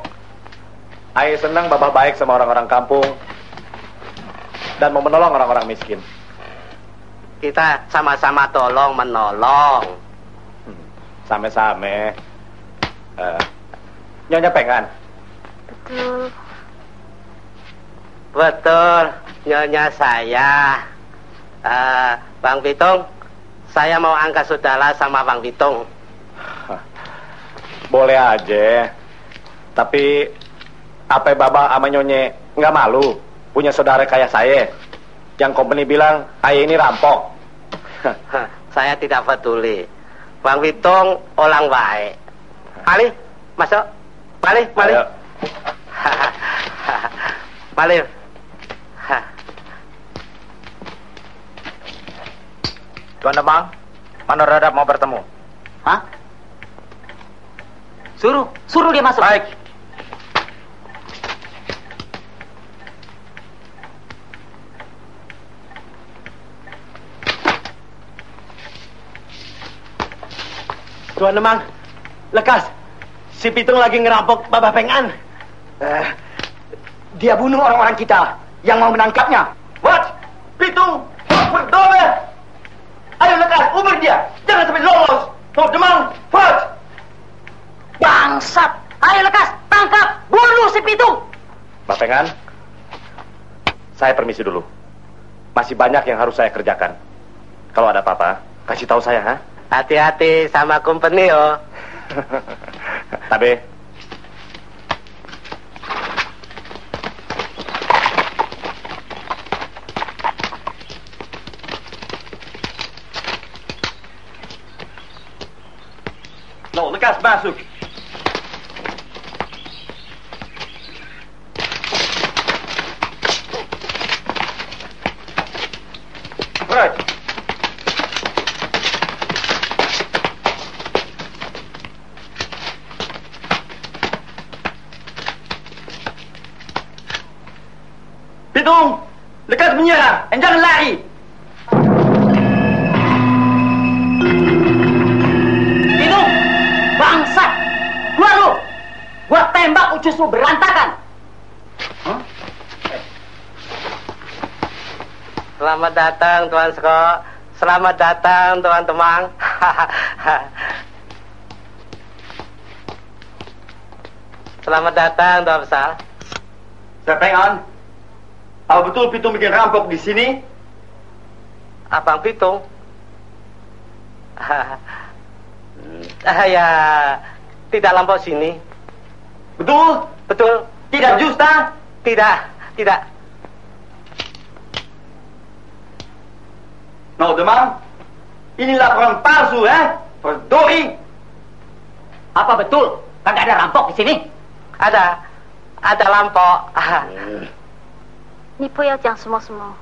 Aye senang babah baik sama orang-orang kampung dan mau menolong orang-orang miskin. Kita sama-sama tolong menolong. Same-same. Eh, nyonya pengen. Betul. Betul, nyonya saya. Eh, Bang Witung, saya mau angkat saudara sama Bang Witung. Boleh aja. Tapi apa baba sama nyonye nggak malu punya saudara kayak saya yang company bilang ayah ini rampok. saya tidak peduli. Bang Witung orang baik. Mari, masuk. Mari. Ayo. mari. Tuan Demang, Manor Radap mau bertemu. Hah? Suruh, suruh dia masuk. Baik. Tuan Lemang, lekas. Si Pitung lagi ngerampok Babah Pengan. Eh, dia bunuh orang-orang kita yang mau menangkapnya. What? Pitung, berdome. Ayo lekas, ubur dia. Jangan sampai lolos. Mau demang, fat. Bangsat. Ayo lekas, tangkap, bunuh si Pitung. Babah Pengan, saya permisi dulu. Masih banyak yang harus saya kerjakan. Kalau ada apa-apa, kasih tahu saya, ha? Hati-hati sama company oh. Tabe. No, lekas masuk. Right. Selamat datang Tuan Sko. Selamat datang Tuan Temang. Selamat datang Tuan Besar. Saya pengen. Apa betul Pitung bikin rampok di sini? Abang Pitung. Ah, ya, tidak lampau sini. Betul? Betul. Tidak justa? Tidak, tidak. Naudeman, inilah laporan palsu, ya. Perdoi. Apa betul? Kagak ada rampok di sini? Ada. Ada rampok. Hmm. Ni yang semua semua.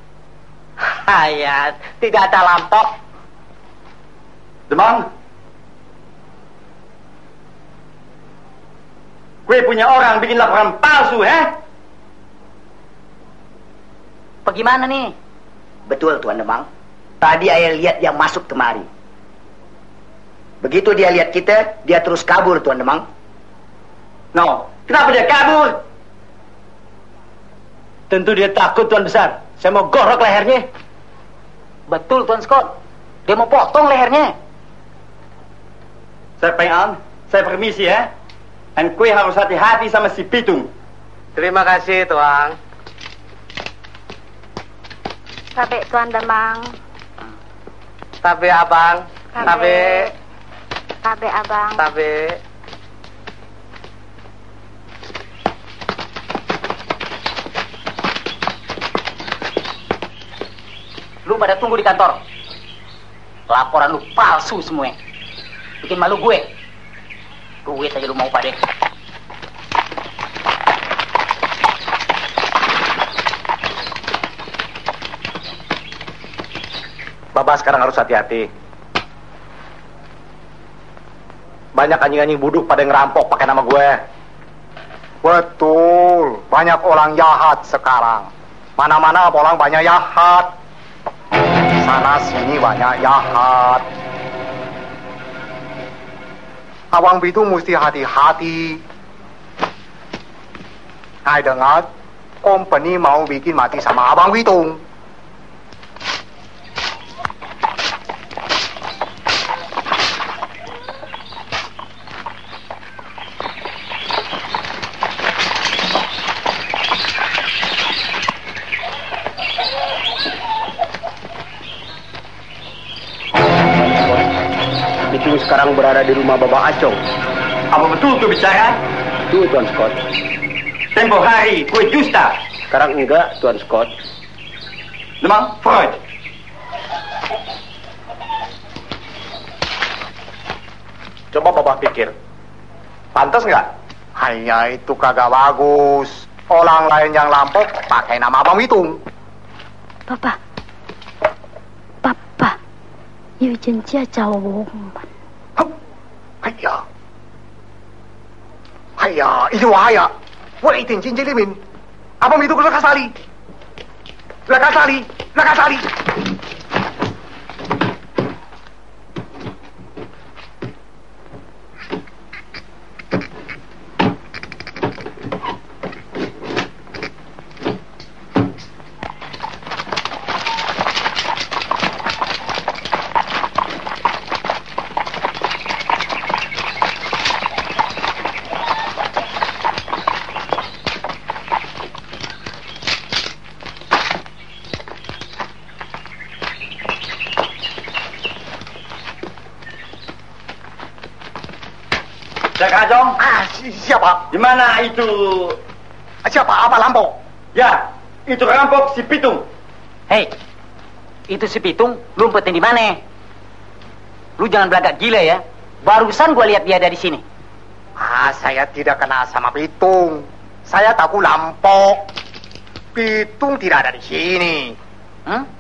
Iya, Ayat, tidak ada rampok. Demang. Gue punya orang bikin laporan palsu, eh? Bagaimana nih? Betul, Tuan Demang. Tadi ayah lihat yang masuk kemari. Begitu dia lihat kita, dia terus kabur Tuan Demang. No, kenapa dia kabur? Tentu dia takut Tuan Besar. Saya mau gorok lehernya. Betul Tuan Scott. Dia mau potong lehernya. Saya pengen, saya permisi ya. Dan kue harus hati-hati sama si Pitung. Terima kasih, Tuang. Sabe Tuan Demang. Tabe, Abang. Tabe, Sabe Abang. tabe. Lu pada tunggu di kantor. Laporan lu palsu semua. Bikin malu gue. Duit aja lu mau pade. Bapak sekarang harus hati-hati. Banyak anjing-anjing buduk pada ngerampok pakai nama gue. Betul, banyak orang jahat sekarang. Mana-mana orang banyak jahat. Sana sini banyak jahat. Abang itu mesti hati-hati. Saya dengar company mau bikin mati sama Abang Bitung. berada di rumah Bapak Acong. Apa betul tuh bicara? Itu Tuan Scott. Tempo hari kue justa. Sekarang enggak Tuan Scott. Demang, Freud. Coba Bapak pikir. Pantas nggak? Hanya itu kagak bagus. Orang lain yang lampok pakai nama Abang Bitung. 爸爸，爸爸，有人家找我们。 Haya. Haya, itu wahaya. Wala itin cincin limin. Abang Bitung lekas tali. Lekas tali, lekas tali. Cek Ajong, Ah, si- siapa? di mana itu? Siapa? Apa lampok? Ya, itu rampok si Pitung. Hei, itu si Pitung, lu umpetin di mana? Lu jangan belagak gila ya. Barusan gua lihat dia ada di sini. Ah, saya tidak kenal sama Pitung. Saya tahu lampok. Pitung tidak ada di sini. Hmm?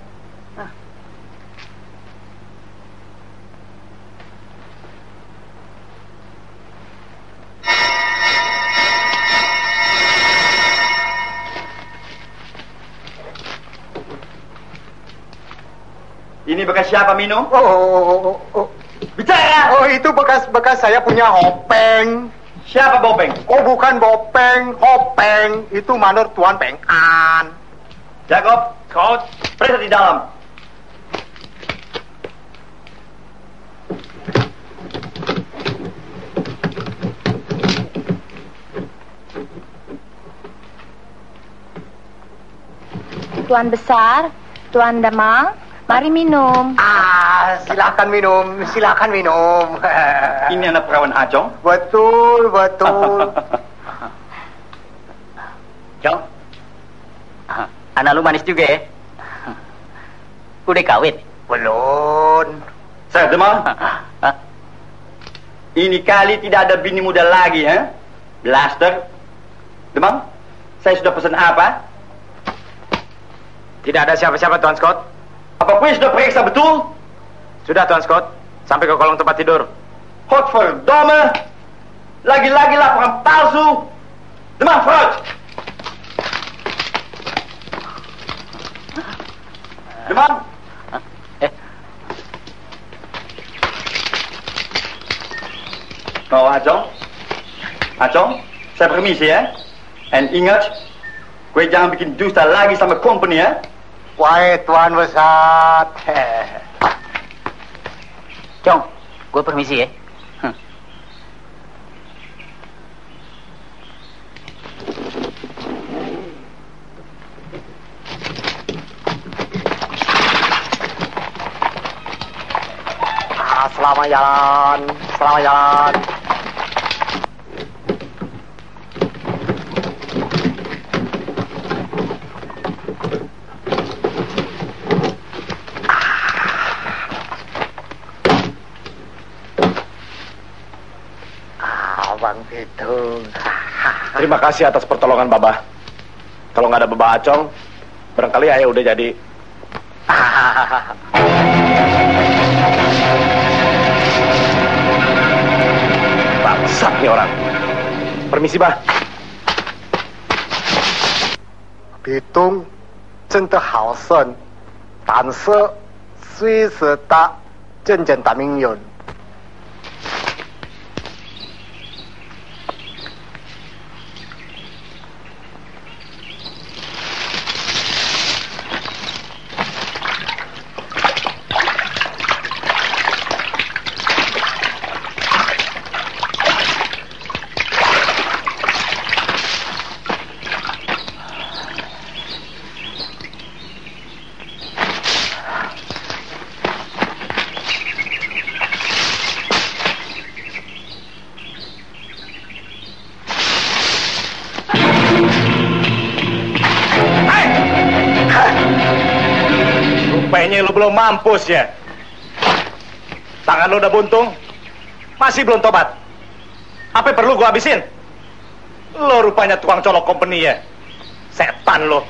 Bekas siapa minum? Oh, oh, oh, oh, oh. Bicara! Oh, itu bekas-bekas saya punya hopeng. Siapa Bopeng? Oh, bukan bopeng, hopeng. Itu manur Tuan Pengan. Jacob, kau periksa di dalam. Tuan besar, Tuan Demang, Mari minum. Ah, silakan minum, silakan minum. Ini anak perawan Ajong? Betul, betul. Jong, ah, anak lu manis juga ya? Udah kawin? Belum. Saya ah, ah, demam. Ini kali tidak ada bini muda lagi, ya? Blaster. Demam, saya sudah pesan apa? Tidak ada siapa-siapa, Tuan Scott. Apa kue sudah periksa betul? Sudah, Tuan Scott. Sampai ke kolong tempat tidur. Godverdomme! Lagi-lagi laporan palsu. Demam, Freud! Demam, Oh, Acong. Acong, saya permisi ya. And ingat, gue jangan bikin dusta lagi sama company ya. Wahai Tuan Besar. Cong, gue permisi ya. Ah, selamat jalan. Selamat jalan. Abang Pitung. Terima kasih atas pertolongan Baba. Kalau nggak ada Baba Acong, barangkali ayah udah jadi. Bangsat nih orang. Permisi, Bah. Pitung 真的好胜，但是虽是大真正大名人。 Belum mampus ya. Tangan lu udah buntung, masih belum tobat. Apa perlu gua habisin? Lo rupanya tukang colok company ya. Setan lo.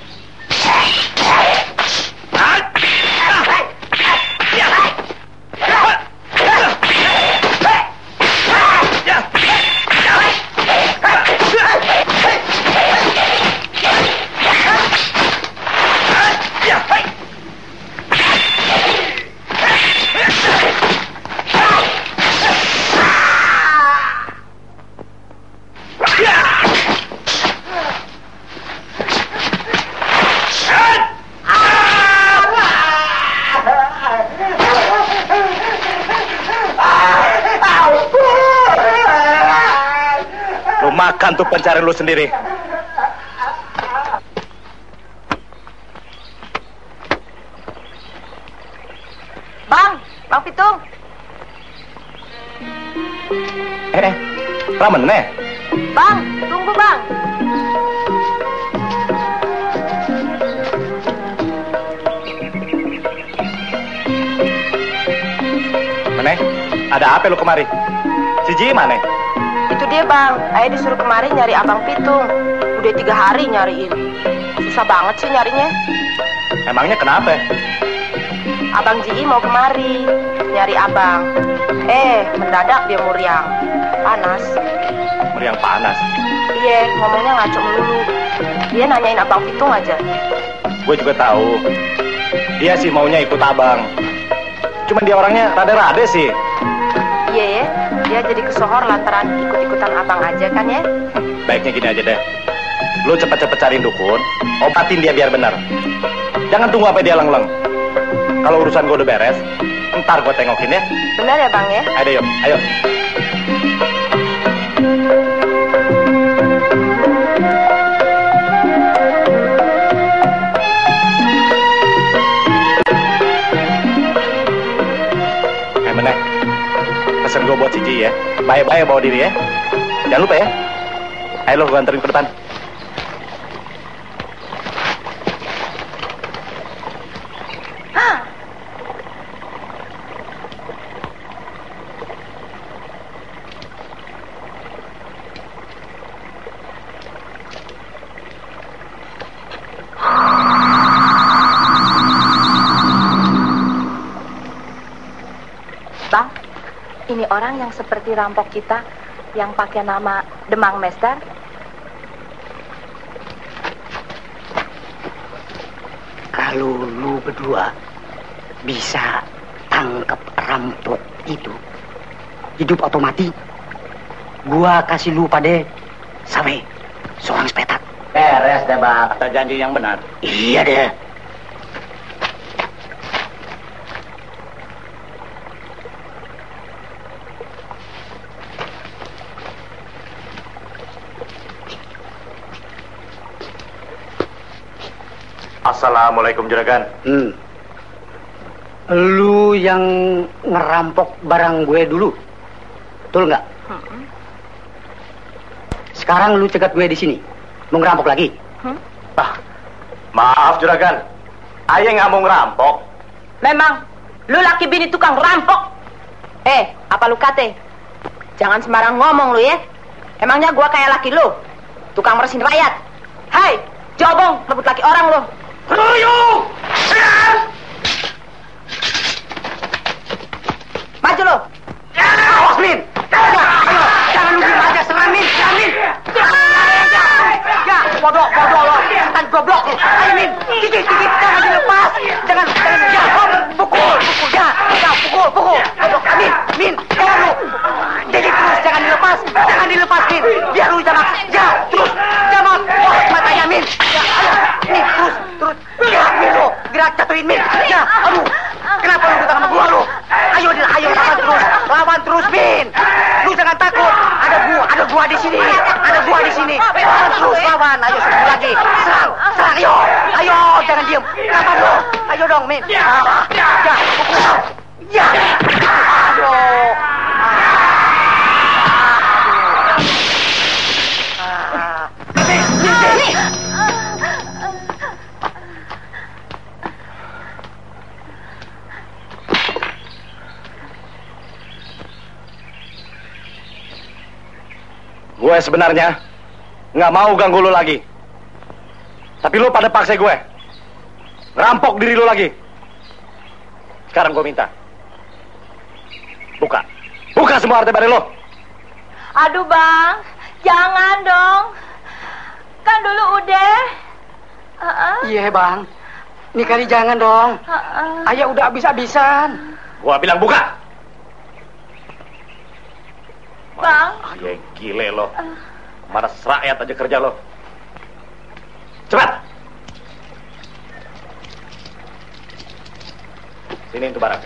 Sendiri. Bang, Bang Pitung. Eh, eh, ramen nih. Bang, tunggu bang. Mana? Ada apa lu kemari? Si Ji mana? Dia bang, Ayah disuruh kemari nyari abang Pitung. Udah tiga hari nyariin. Susah banget sih nyarinya. Emangnya kenapa? Abang Ji mau kemari nyari abang. Eh, mendadak dia muriang. Panas. Meriang panas. Iya, ngomongnya ngaco melulu. Dia nanyain abang Pitung aja. Gue juga tahu. Dia sih maunya ikut abang. Cuman dia orangnya rada-rada sih. Iya ya, dia jadi kesohor lantaran ikut-ikutan abang aja kan ya? Baiknya gini aja deh. Lu cepet-cepet cariin dukun, obatin dia biar benar. Jangan tunggu sampai dia leng-leng. Kalau urusan gue udah beres, ntar gue tengokin ya. Benar ya bang ya? Ayo, yuk, ayo. Pesen gue buat Cici ya. Baik-baik bawa diri ya. Jangan lupa ya. Ayo lo gue anterin ke depan. Bang, ini orang yang seperti rampok kita yang pakai nama Demang Mester. Kalau lu berdua bisa tangkap rampok itu, hidup atau mati, gua kasih lu pada sampai seorang sepetak. Beres deh, Bang. Kata janji yang benar. Iya deh. Assalamualaikum juragan. Hmm. Lu yang ngerampok barang gue dulu, betul nggak? Sekarang lu cegat gue di sini, mau ngerampok lagi? Maaf juragan. Ayah nggak mau ngerampok. Memang, lu laki bini tukang rampok. Eh, apa lu kate? Jangan sembarang ngomong lu ya. Emangnya gua kayak laki lu? Tukang meresin rakyat. Hai, jobong, rebut laki orang lu. Ayo! Maju lu. Awas, bodoh, bodoh lo, setan goblok! Ayo, Min! Gigit, gigit, jangan dilepas! Jangan, jangan, ya, hop, pukul, pukul, ya, ya, pukul, pukul! Goblok, Min, Min, jangan lu! Gigit terus, jangan dilepas, jangan dilepas, Min! Biar lu jamak, ya, terus, jamak! Wah, matanya, Min! Ya, ayo, Min, terus, terus! Gerak, Min, lu! Gerak, jatuhin, Min! Ya, aduh! Kenapa lu ketang sama gua, lu? Ayo, Din, ayo, lawan terus! Lawan terus, Min! Lu jangan takut! Ada gua, ada gua di sini! Ada gua di sini! Lawan terus, lawan! Ayo, satu lagi! Serang! Serang, ayo! Ayo, jangan diem! Lawan lu! Ayo dong, Min! Ah, Ya, pukul! Ya! Aduh! Gue sebenarnya nggak mau ganggu lu lagi. Tapi lu pada paksa gue. Ngerampok diri lu lagi. Sekarang gue minta. Buka. Buka semua harta bari lu. Aduh, Bang. Jangan dong. Kan dulu udah. Heeh. Iya, Bang. Ini kali jangan dong. heeh. Ayah udah habis-habisan. Gua bilang buka. Bang. Ya gile lo. Mana rakyat aja kerja lo. Cepat. Sini itu barang.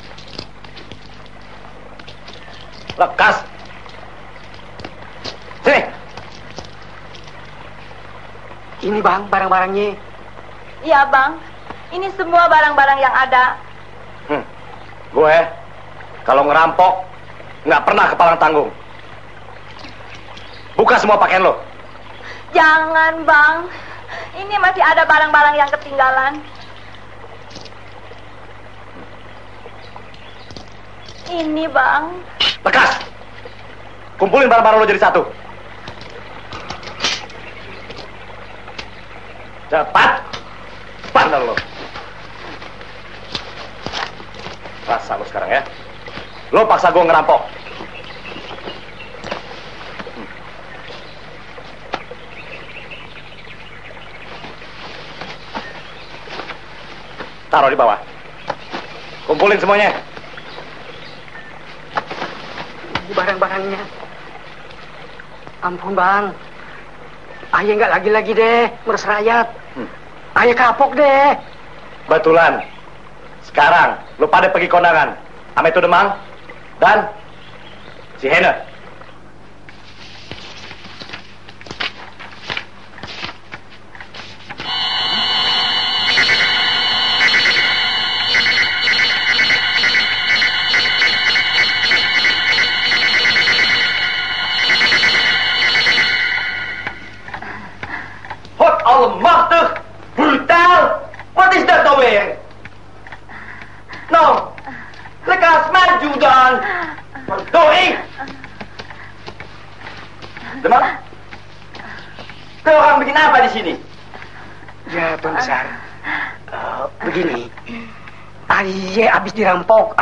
Lekas. Sini. Ini, Bang, barang-barangnya. Iya, Bang. Ini semua barang-barang yang ada. Hmm. Gue kalau ngerampok nggak pernah kepala tanggung. Buka semua pakaian lo. Jangan, Bang. Ini masih ada barang-barang yang ketinggalan. Ini, Bang. Lekas. Kumpulin barang-barang lo jadi satu. Cepat. Bandel lo. Rasa lo sekarang ya. Lo paksa gue ngerampok. Taruh di bawah. Kumpulin semuanya. Ini barang-barangnya. Ampun, Bang. Ayah nggak lagi-lagi deh, meres rakyat. Hmm. Ayah kapok deh. Betulan. Sekarang lo pada pergi kondangan. Sama itu Demang dan si Hena.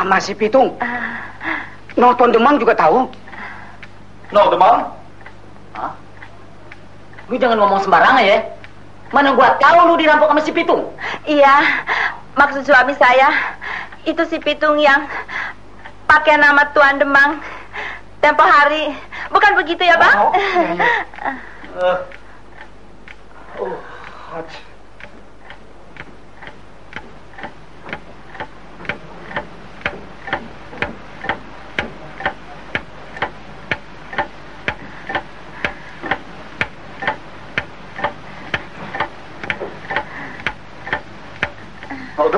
Sama si Pitung. No, Tuan Demang juga tahu. No, Demang. Hah? Lu jangan ngomong sembarangan ya. Mana gua tahu lu dirampok sama si Pitung. Iya, maksud suami saya itu si Pitung yang pakai nama Tuan Demang tempo hari. Bukan begitu ya, Bang? Oh, oh, Oh,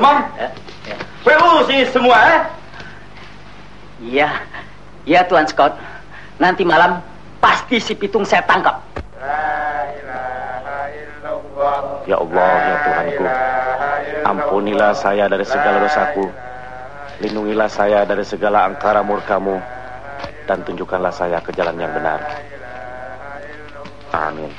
Demang. Gue urus ini semua, eh? Iya. Iya, Tuan Scott. Nanti malam pasti si Pitung saya tangkap. Ya Allah, ya Tuhanku. Ampunilah saya dari segala dosaku. Lindungilah saya dari segala angkara murkamu. Dan tunjukkanlah saya ke jalan yang benar. Amin.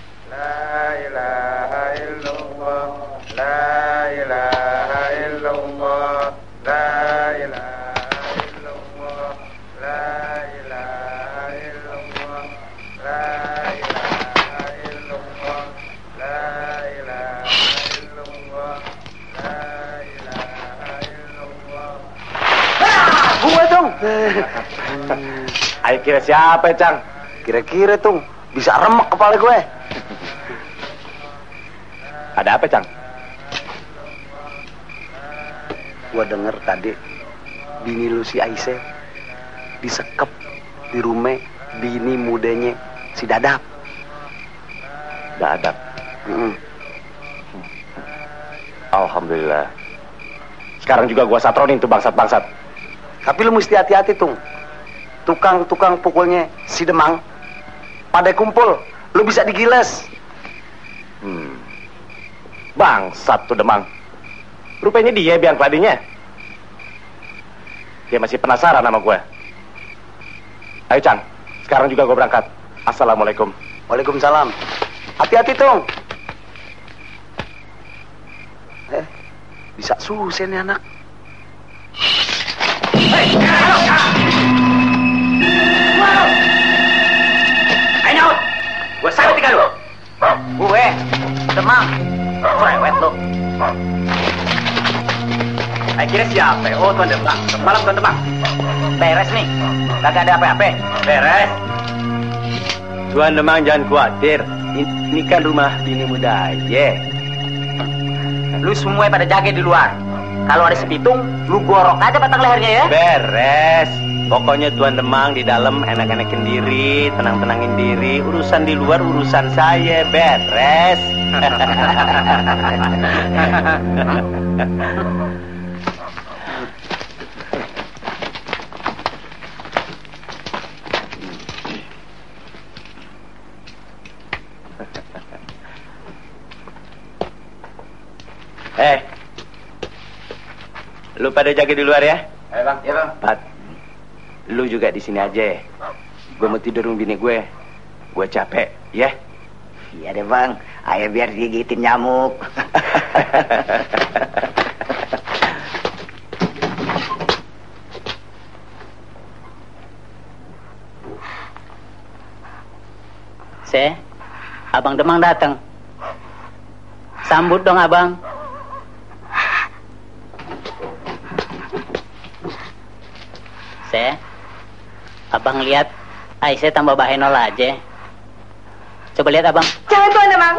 Kira siapa, Cang? Kira-kira tuh bisa remek kepala gue. Ada apa, Cang? Gue denger tadi bini lu si Aisyah disekep di rumah bini mudanya si Dadap. Dadap. Mm-mm. Alhamdulillah. Sekarang juga gua satronin tuh bangsat-bangsat. Tapi lu mesti hati-hati tuh. Tukang-tukang pukulnya si Demang pada kumpul, lu bisa digiles. Hmm. Bangsat tuh Demang. Rupanya dia biang keladinya. Dia masih penasaran sama gue. Ayo Cang, sekarang juga gue berangkat. Assalamualaikum. Waalaikumsalam. Hati-hati tuh. Eh, bisa susah nih anak. Ayo, gue sabit tiga lu. Gue, Demang, cerewet lu. Ayo kira siapa? Oh, Tuan Demang. Malam Tuan Demang. Beres nih. Kagak ada apa-apa. Beres. Tuan Demang jangan khawatir. Ini kan rumah bini muda aja. Lu semua pada jaga di luar. Kalau ada sepitung, lu gorok aja batang lehernya ya. Beres. Pokoknya Tuan Demang di dalam enak-enakin diri, tenang-tenangin diri. Urusan di luar urusan saya. Beres. eh, lu pada jaga di luar ya? Ayo bang, ya bang. Pat, lu juga di sini aja. Gue mau tidur rumah bini gue. Gue capek, ya. Iya deh bang, ayah biar digigitin nyamuk. Se, abang Demang datang. Sambut dong abang. Se, abang lihat Aisyah tambah bahenol aja. Coba lihat abang. Jangan Tuan Demang.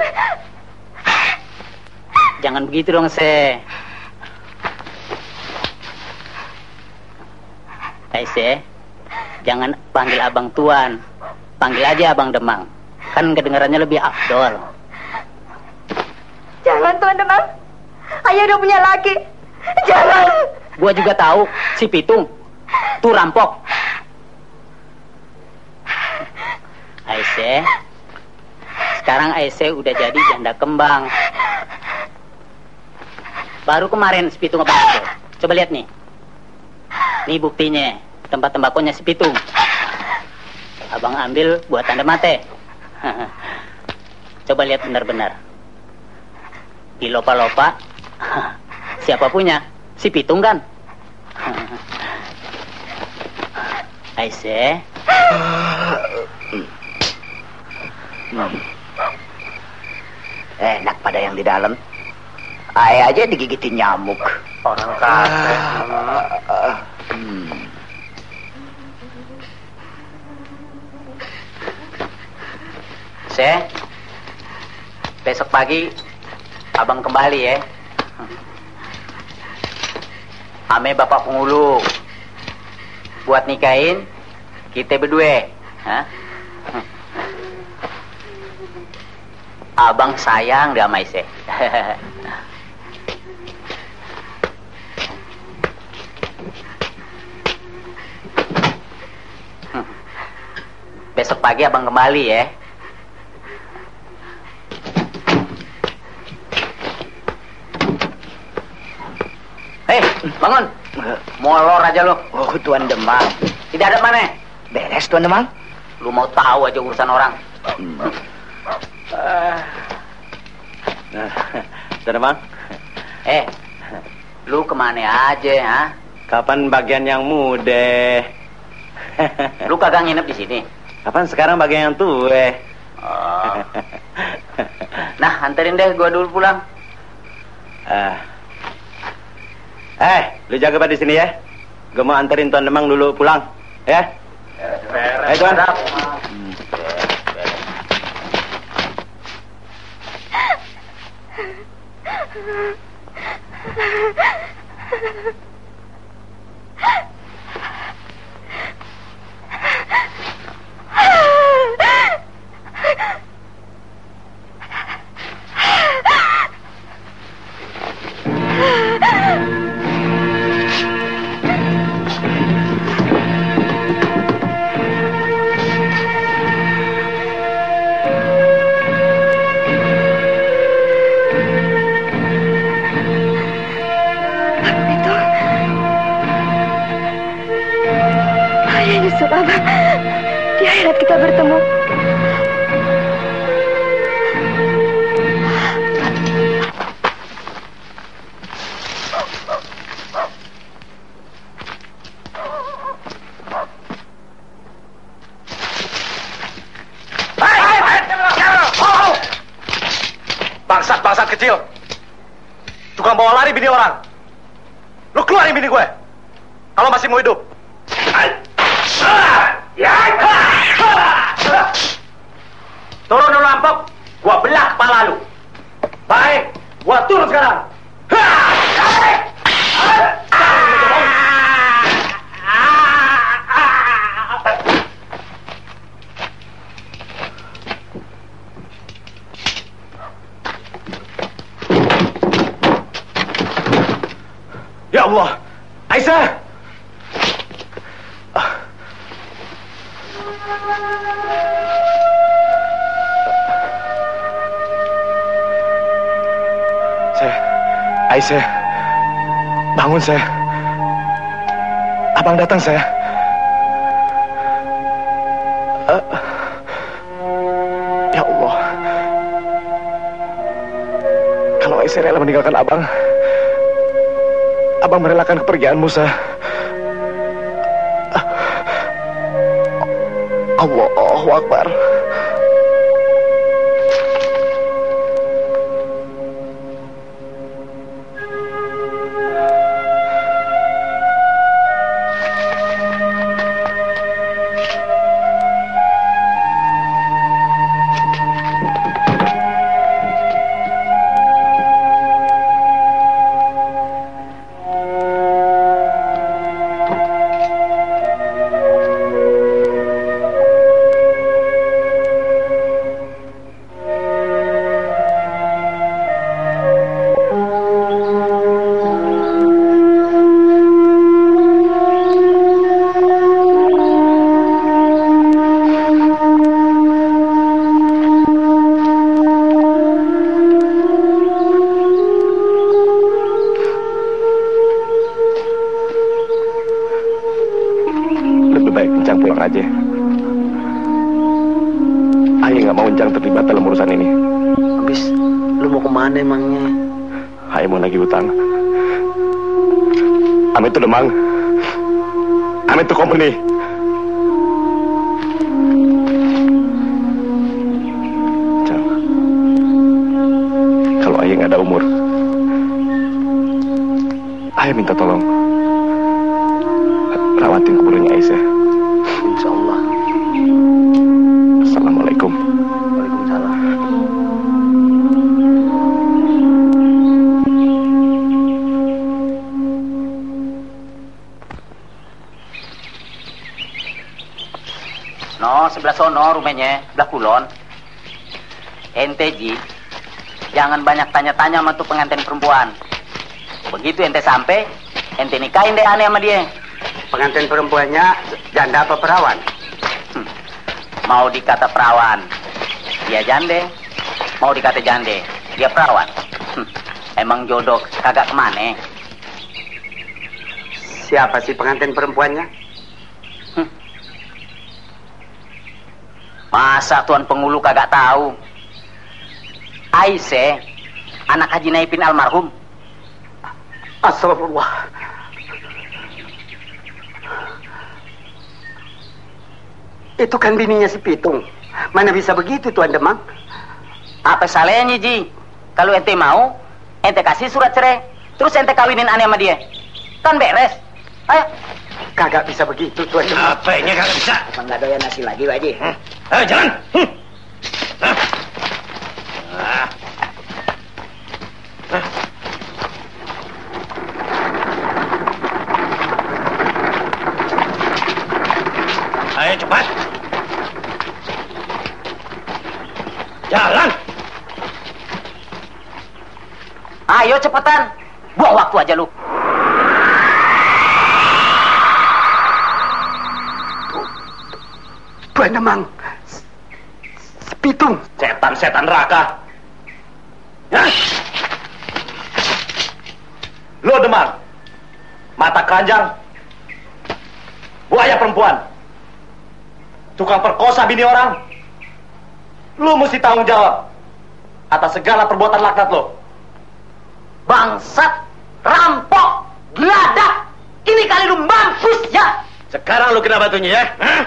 Jangan begitu dong, Se. Aisyah, jangan panggil abang Tuan. Panggil aja abang Demang. Kan kedengarannya lebih afdol. Jangan Tuan Demang. Ayah udah punya laki. Jangan. Gua juga tahu si Pitung tuh rampok. Aisyah, sekarang Aisyah udah jadi janda kembang. Baru kemarin si Pitung abang ambil. Coba lihat nih. Nih buktinya, tempat tembakonya si. Abang ambil buat tanda mate. Coba lihat benar-benar. Di lopa-lopa, siapa punya? Si Pitung kan? Aisyah. Enak pada yang di dalam. Ayah aja digigitin nyamuk. Orang kafir. Hmm. Se, besok pagi abang kembali ya. Ame bapak pengulu. Buat nikahin kita berdua. Hah? Abang sayang dia sama Ise. Besok pagi abang kembali ya. Hei, bangun. Molor aja lu. Oh, Tuan Demang. Tidak ada mana? Beres, Tuan Demang. Lu mau tahu aja urusan orang. Demang, Eh, lu ke mana aja, ha? kapan bagian yang muda? Lu kagak nginep di sini. Kapan sekarang bagian yang tua? Oh. Nah, anterin deh gua dulu pulang. Ah. Eh, lu jaga pada di sini ya. Gue mau anterin Tuan Demang dulu pulang, ya. Eh, Tuan. Hmm. Ha ha ha! Akhirat kita bertemu Bangsat-bangsat kecil. Tukang bawa lari bini orang. Lu keluarin bini gue. Kalau masih mau hidup. Turun dulu ampok, gua belah kepala lu. Baik, gua turun sekarang. Ya Allah, Aisyah. Aisyah, bangun saya. Abang datang saya. Eh, ya Allah. Kalau Aisyah rela meninggalkan abang, abang merelakan kepergian Musa. Allahu Akbar. Lebih rumahnya, sebelah kulon. Ente Ji, jangan banyak tanya-tanya sama tuh pengantin perempuan. Begitu ente sampai, ente nikahin deh aneh sama dia. Pengantin perempuannya janda apa perawan? Mau dikata perawan, dia jande. Mau dikata jande, dia perawan. Hmm, Emang jodoh kagak ke mana? Siapa sih pengantin perempuannya? Masa tuan pengulu kagak tahu? Aisyah, anak Haji Naipin almarhum. Astagfirullah. Itu kan bininya si Pitung. Mana bisa begitu Tuan Demang? Apa salahnya Ji? Kalau ente mau, ente kasih surat cerai. Terus ente kawinin aneh sama dia. Kan beres. Ayo. Kagak bisa begitu Tuan Demang. Apanya kagak bisa? Emang nggak doyan nasi lagi, Pak Haji? Ayo jalan. Hmm. Ah. Ah. Ayo cepat. Jalan. Ayo cepetan. Buang waktu aja lu. Tuan Demang. Si Pitung. Setan-setan neraka. Ya? Lo demar. Mata keranjang. Buaya perempuan. Tukang bini orang. Lu mesti tanggung jawab atas segala perbuatan laknat lo. Bangsat, rampok, geladak. Ini kali lu mampus ya. Sekarang lu kena batunya ya. Hah?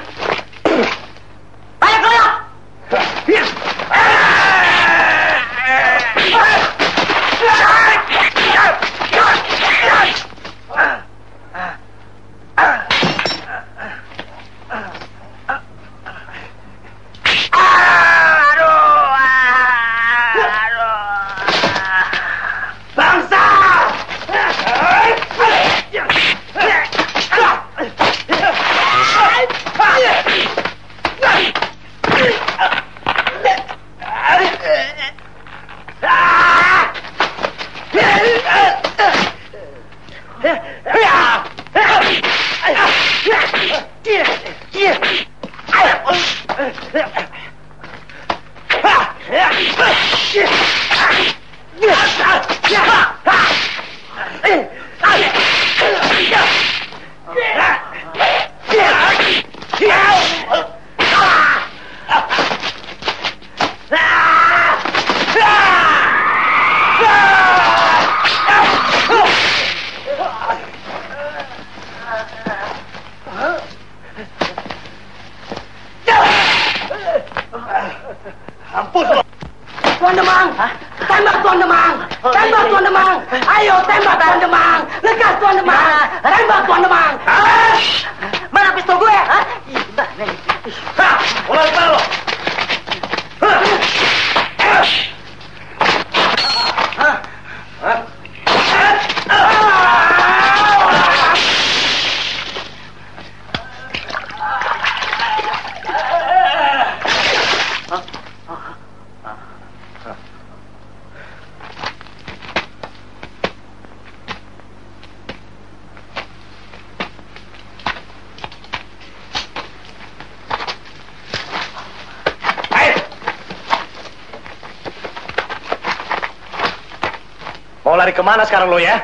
Lari ke mana sekarang lo ya?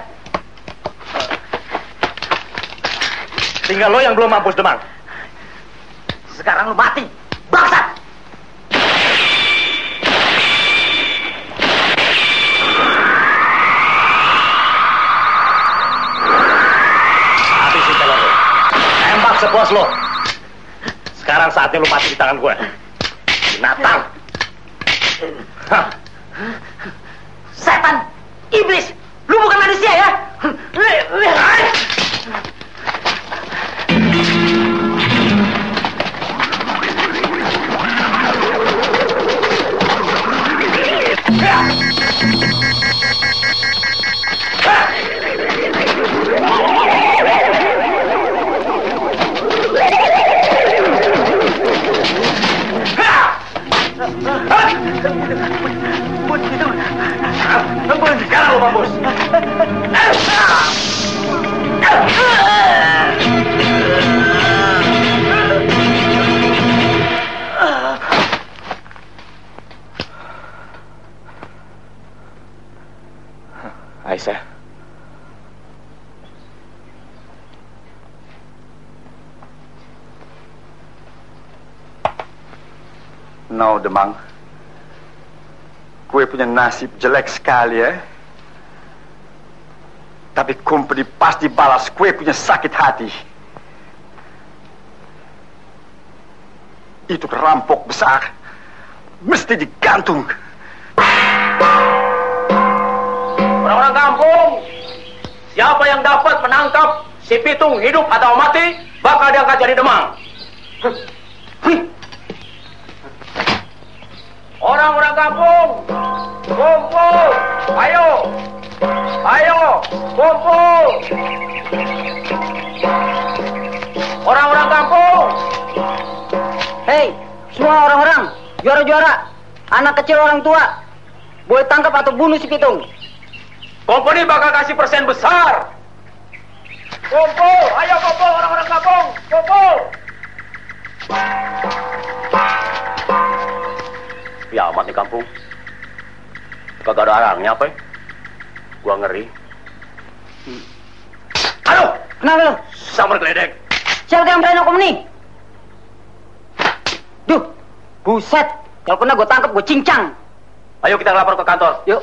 Tinggal lo yang belum mampus demang. Sekarang lu mati. Bangsat. Habisin calon lo. Tembak sepuas lo. Sekarang saatnya lo mati di tangan gue. Binatang. Nasib jelek sekali ya. Tapi company pasti balas kue punya sakit hati. Itu perampok besar. Mesti digantung. Orang-orang kampung, siapa yang dapat menangkap si Pitung hidup atau mati, bakal diangkat jadi demang. Anak kecil orang tua, boleh tangkap atau bunuh si Pitung. company bakal kasih persen besar. Kumpul, ayo kumpul orang-orang kampung, kumpul. Ya amat nih kampung. Kagak ada orangnya apa ya? Gua ngeri. Aduh, Kenapa lu? samar geledek. Siapa yang berani hukum nih? Duh, buset. Kalau kena gue tangkap, gue cincang. Ayo kita lapor ke kantor. Yuk.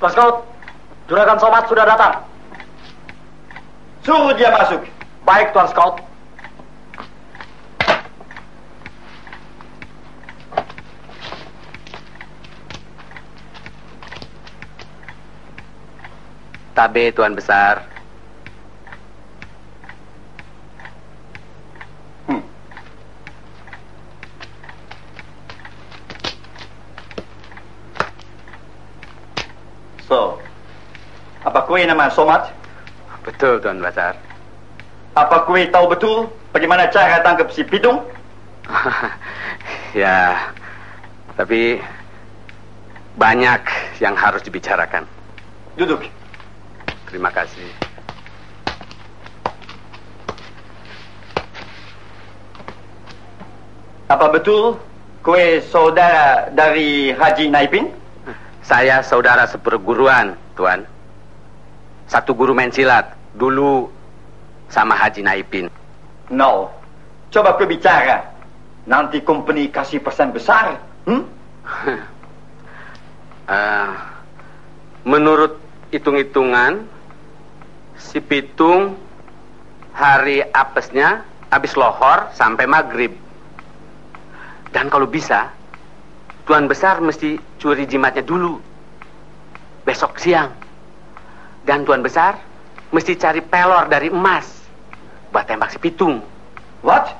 Tuan Scout, Juragan Somat sudah datang. Suruh dia masuk. Baik, Tuan Scout. Tabe Tuan Besar. So, apa kue nama Somat? Betul Tuan Besar. Apa kue tahu betul bagaimana cara tangkap si Pitung? ya, tapi banyak yang harus dibicarakan. Duduk. Terima kasih. Apa betul kue saudara dari Haji Naipin? Saya saudara seperguruan, Tuan. Satu guru main silat. Dulu sama Haji Naipin. No. Coba kau bicara. Nanti company kasih persen besar. Hmm? Eh, menurut hitung-hitungan, si Pitung hari apesnya habis lohor sampai maghrib. Dan kalau bisa, Tuan Besar mesti curi jimatnya dulu. Besok siang. Dan Tuan Besar mesti cari pelor dari emas. Buat tembak si Pitung. What?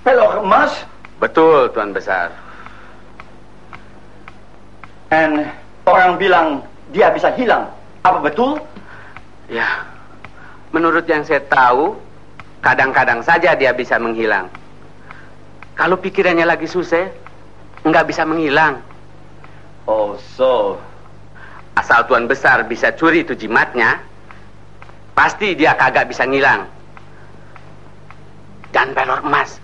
Pelor emas? Betul, Tuan Besar. And orang bilang dia bisa hilang. Apa betul? Ya, menurut yang saya tahu, kadang-kadang saja dia bisa menghilang. Kalau pikirannya lagi susah, nggak bisa menghilang. Oh, so. Asal Tuan Besar bisa curi itu jimatnya, pasti dia kagak bisa ngilang. Dan pelor emas,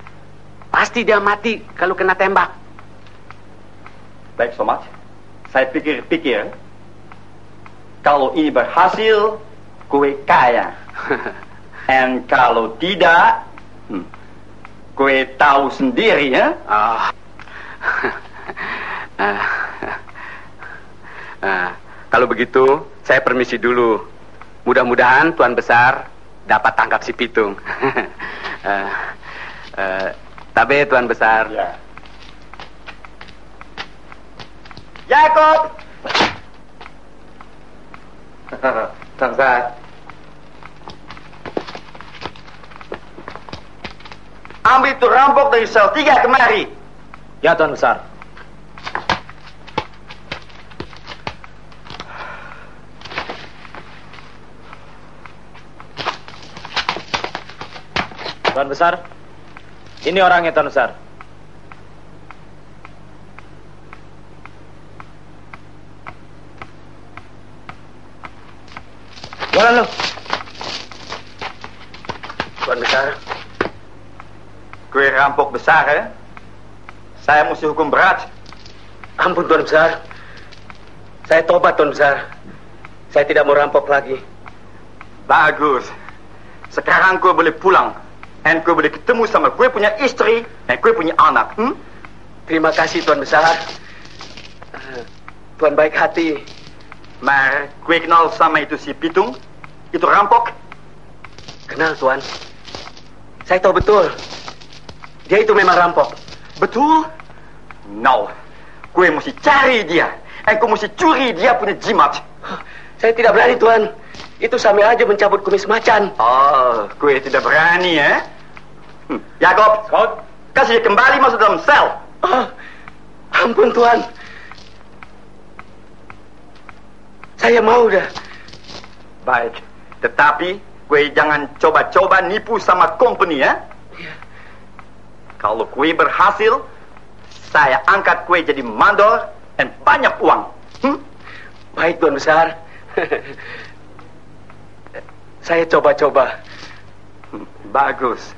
pasti dia mati kalau kena tembak. Baik, Somat. Saya pikir-pikir. Kalau ini berhasil, kue kaya. And kalau tidak, hmm, kue tahu sendiri ya. Ah. Ah. Ah, kalau begitu, saya permisi dulu. Mudah-mudahan Tuan Besar dapat tangkap si Pitung. Ah, Eh, tabe Tuan Besar. Ya. Jacob! Tuan Besar. Ambil itu rampok dari sel 3 kemari. Ya, Tuan Besar. Tuan Besar, ini orangnya Tuan Besar. Jalan lu. Tuan Besar. Kue rampok besar ya. Saya mesti hukum berat. Ampun Tuan Besar. Saya tobat Tuan Besar. Saya tidak mau rampok lagi. Bagus. Sekarang kue boleh pulang. Dan kue boleh ketemu sama kue punya istri dan kue punya anak. Hmm? Terima kasih Tuan Besar. Eh, Tuan baik hati. Mar, kue kenal sama itu si Pitung? Itu rampok? Kenal Tuan. Saya tahu betul. Dia itu memang rampok. Betul? No. Kue mesti cari dia. Dan kue mesti curi dia punya jimat. Saya tidak berani Tuan. Itu sama aja mencabut kumis macan. Oh, kue tidak berani ya? Hmm. Jacob, kasih kembali masuk dalam sel. Oh, ampun Tuan. Saya mau dah. Baik, tetapi kue jangan coba-coba nipu sama company ya. Kalau kue berhasil, saya angkat kue jadi mandor dan banyak uang. Hmm? Baik Tuan Besar. Saya coba-coba. Bagus.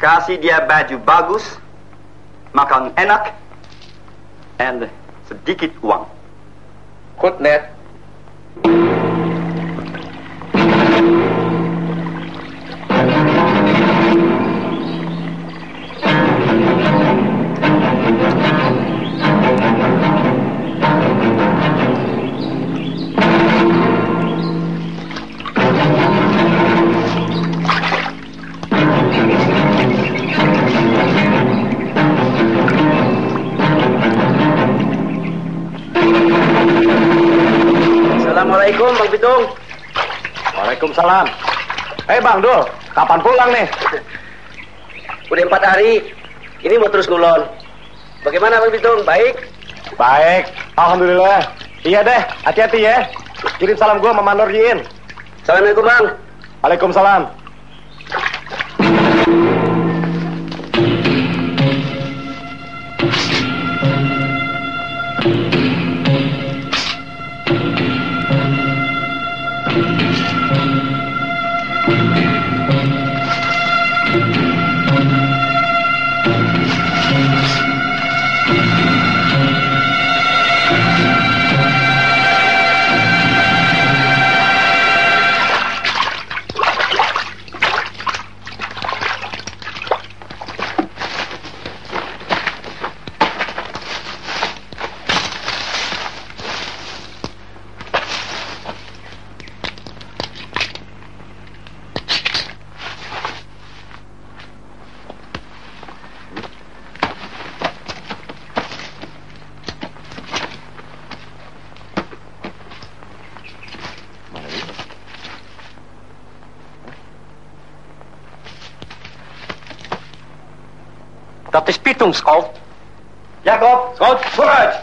Kasih dia baju bagus, makan enak, and sedikit uang. Goed, net. Assalamualaikum Bang Pitung. Waalaikumsalam. Eh Bang Dul, kapan pulang nih? Udah empat hari. Ini mau terus ngulon. Bagaimana Bang Pitung? Baik? Baik, Alhamdulillah. Iya deh, hati-hati ya. Kirim salam gua sama Mandor Jiin. Assalamualaikum Bang. Waalaikumsalam. Dat is Pitung, Scout. Jacob, Scout, vooruit!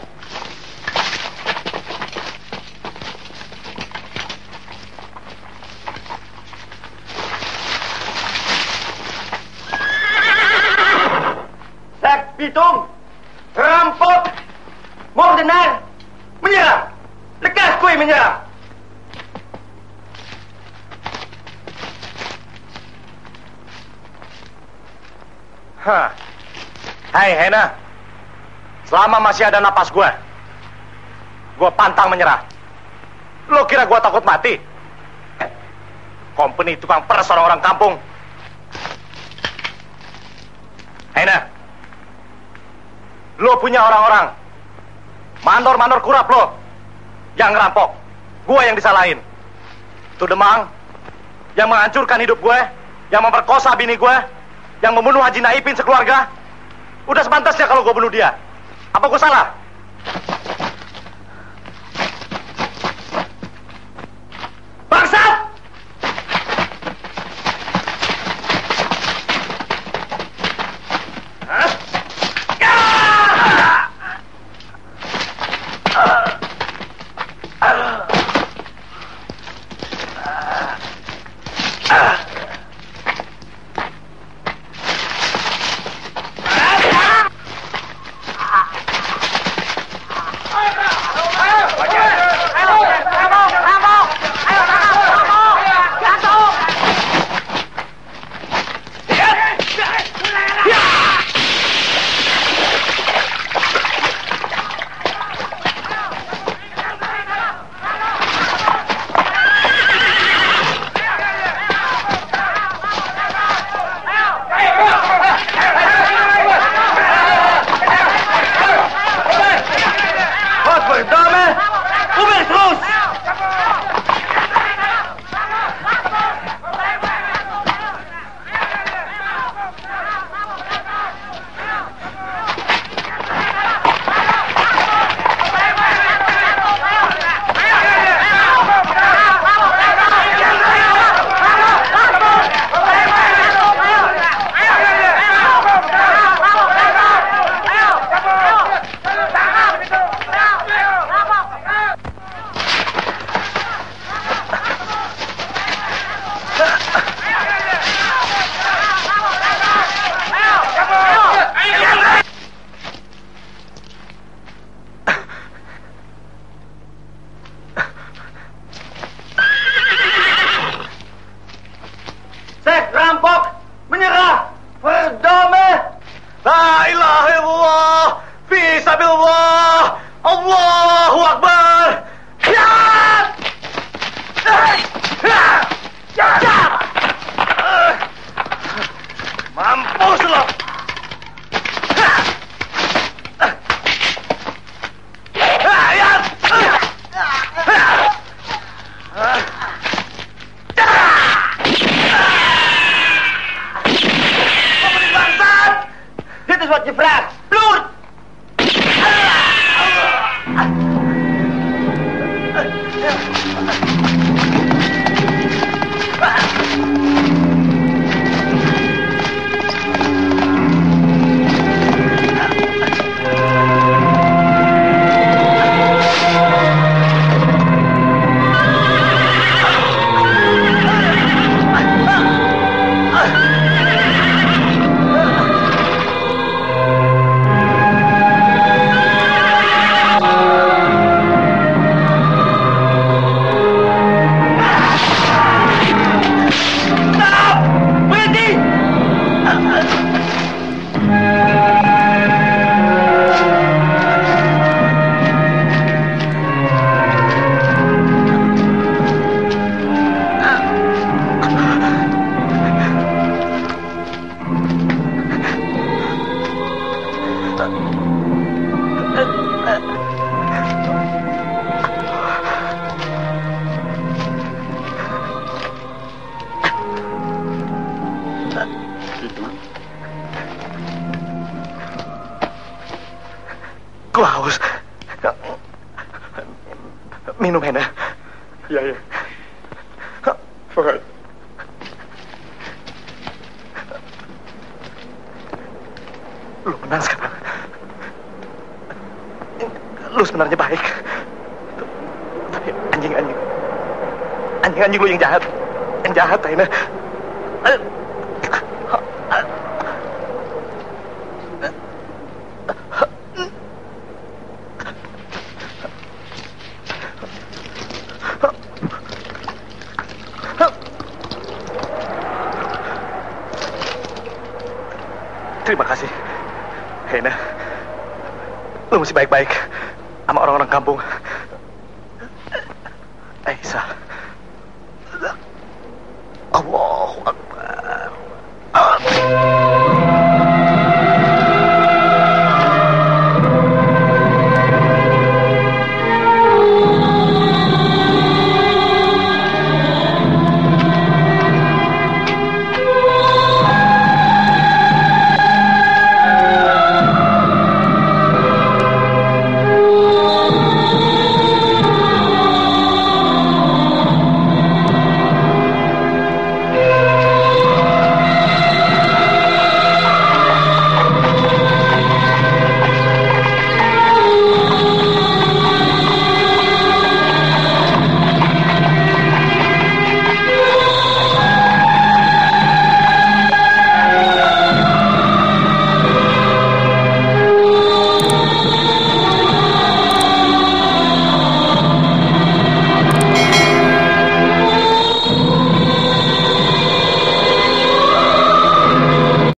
Sek Pitung, rampok, moordenaar, menyerah! Lekas kue menyerah! Hah. Hai Hena, selama masih ada napas gue, gue pantang menyerah. Lo kira gue takut mati? Company tukang peres orang-orang kampung. Hena, lo punya orang-orang, mandor-mandor kurap lo, yang ngerampok. Gue yang disalahin. Tuh Demang, yang menghancurkan hidup gue, yang memperkosa bini gue, yang membunuh Haji Naipin sekeluarga. Udah sepantasnya kalau gue bunuh dia. Apa gue salah?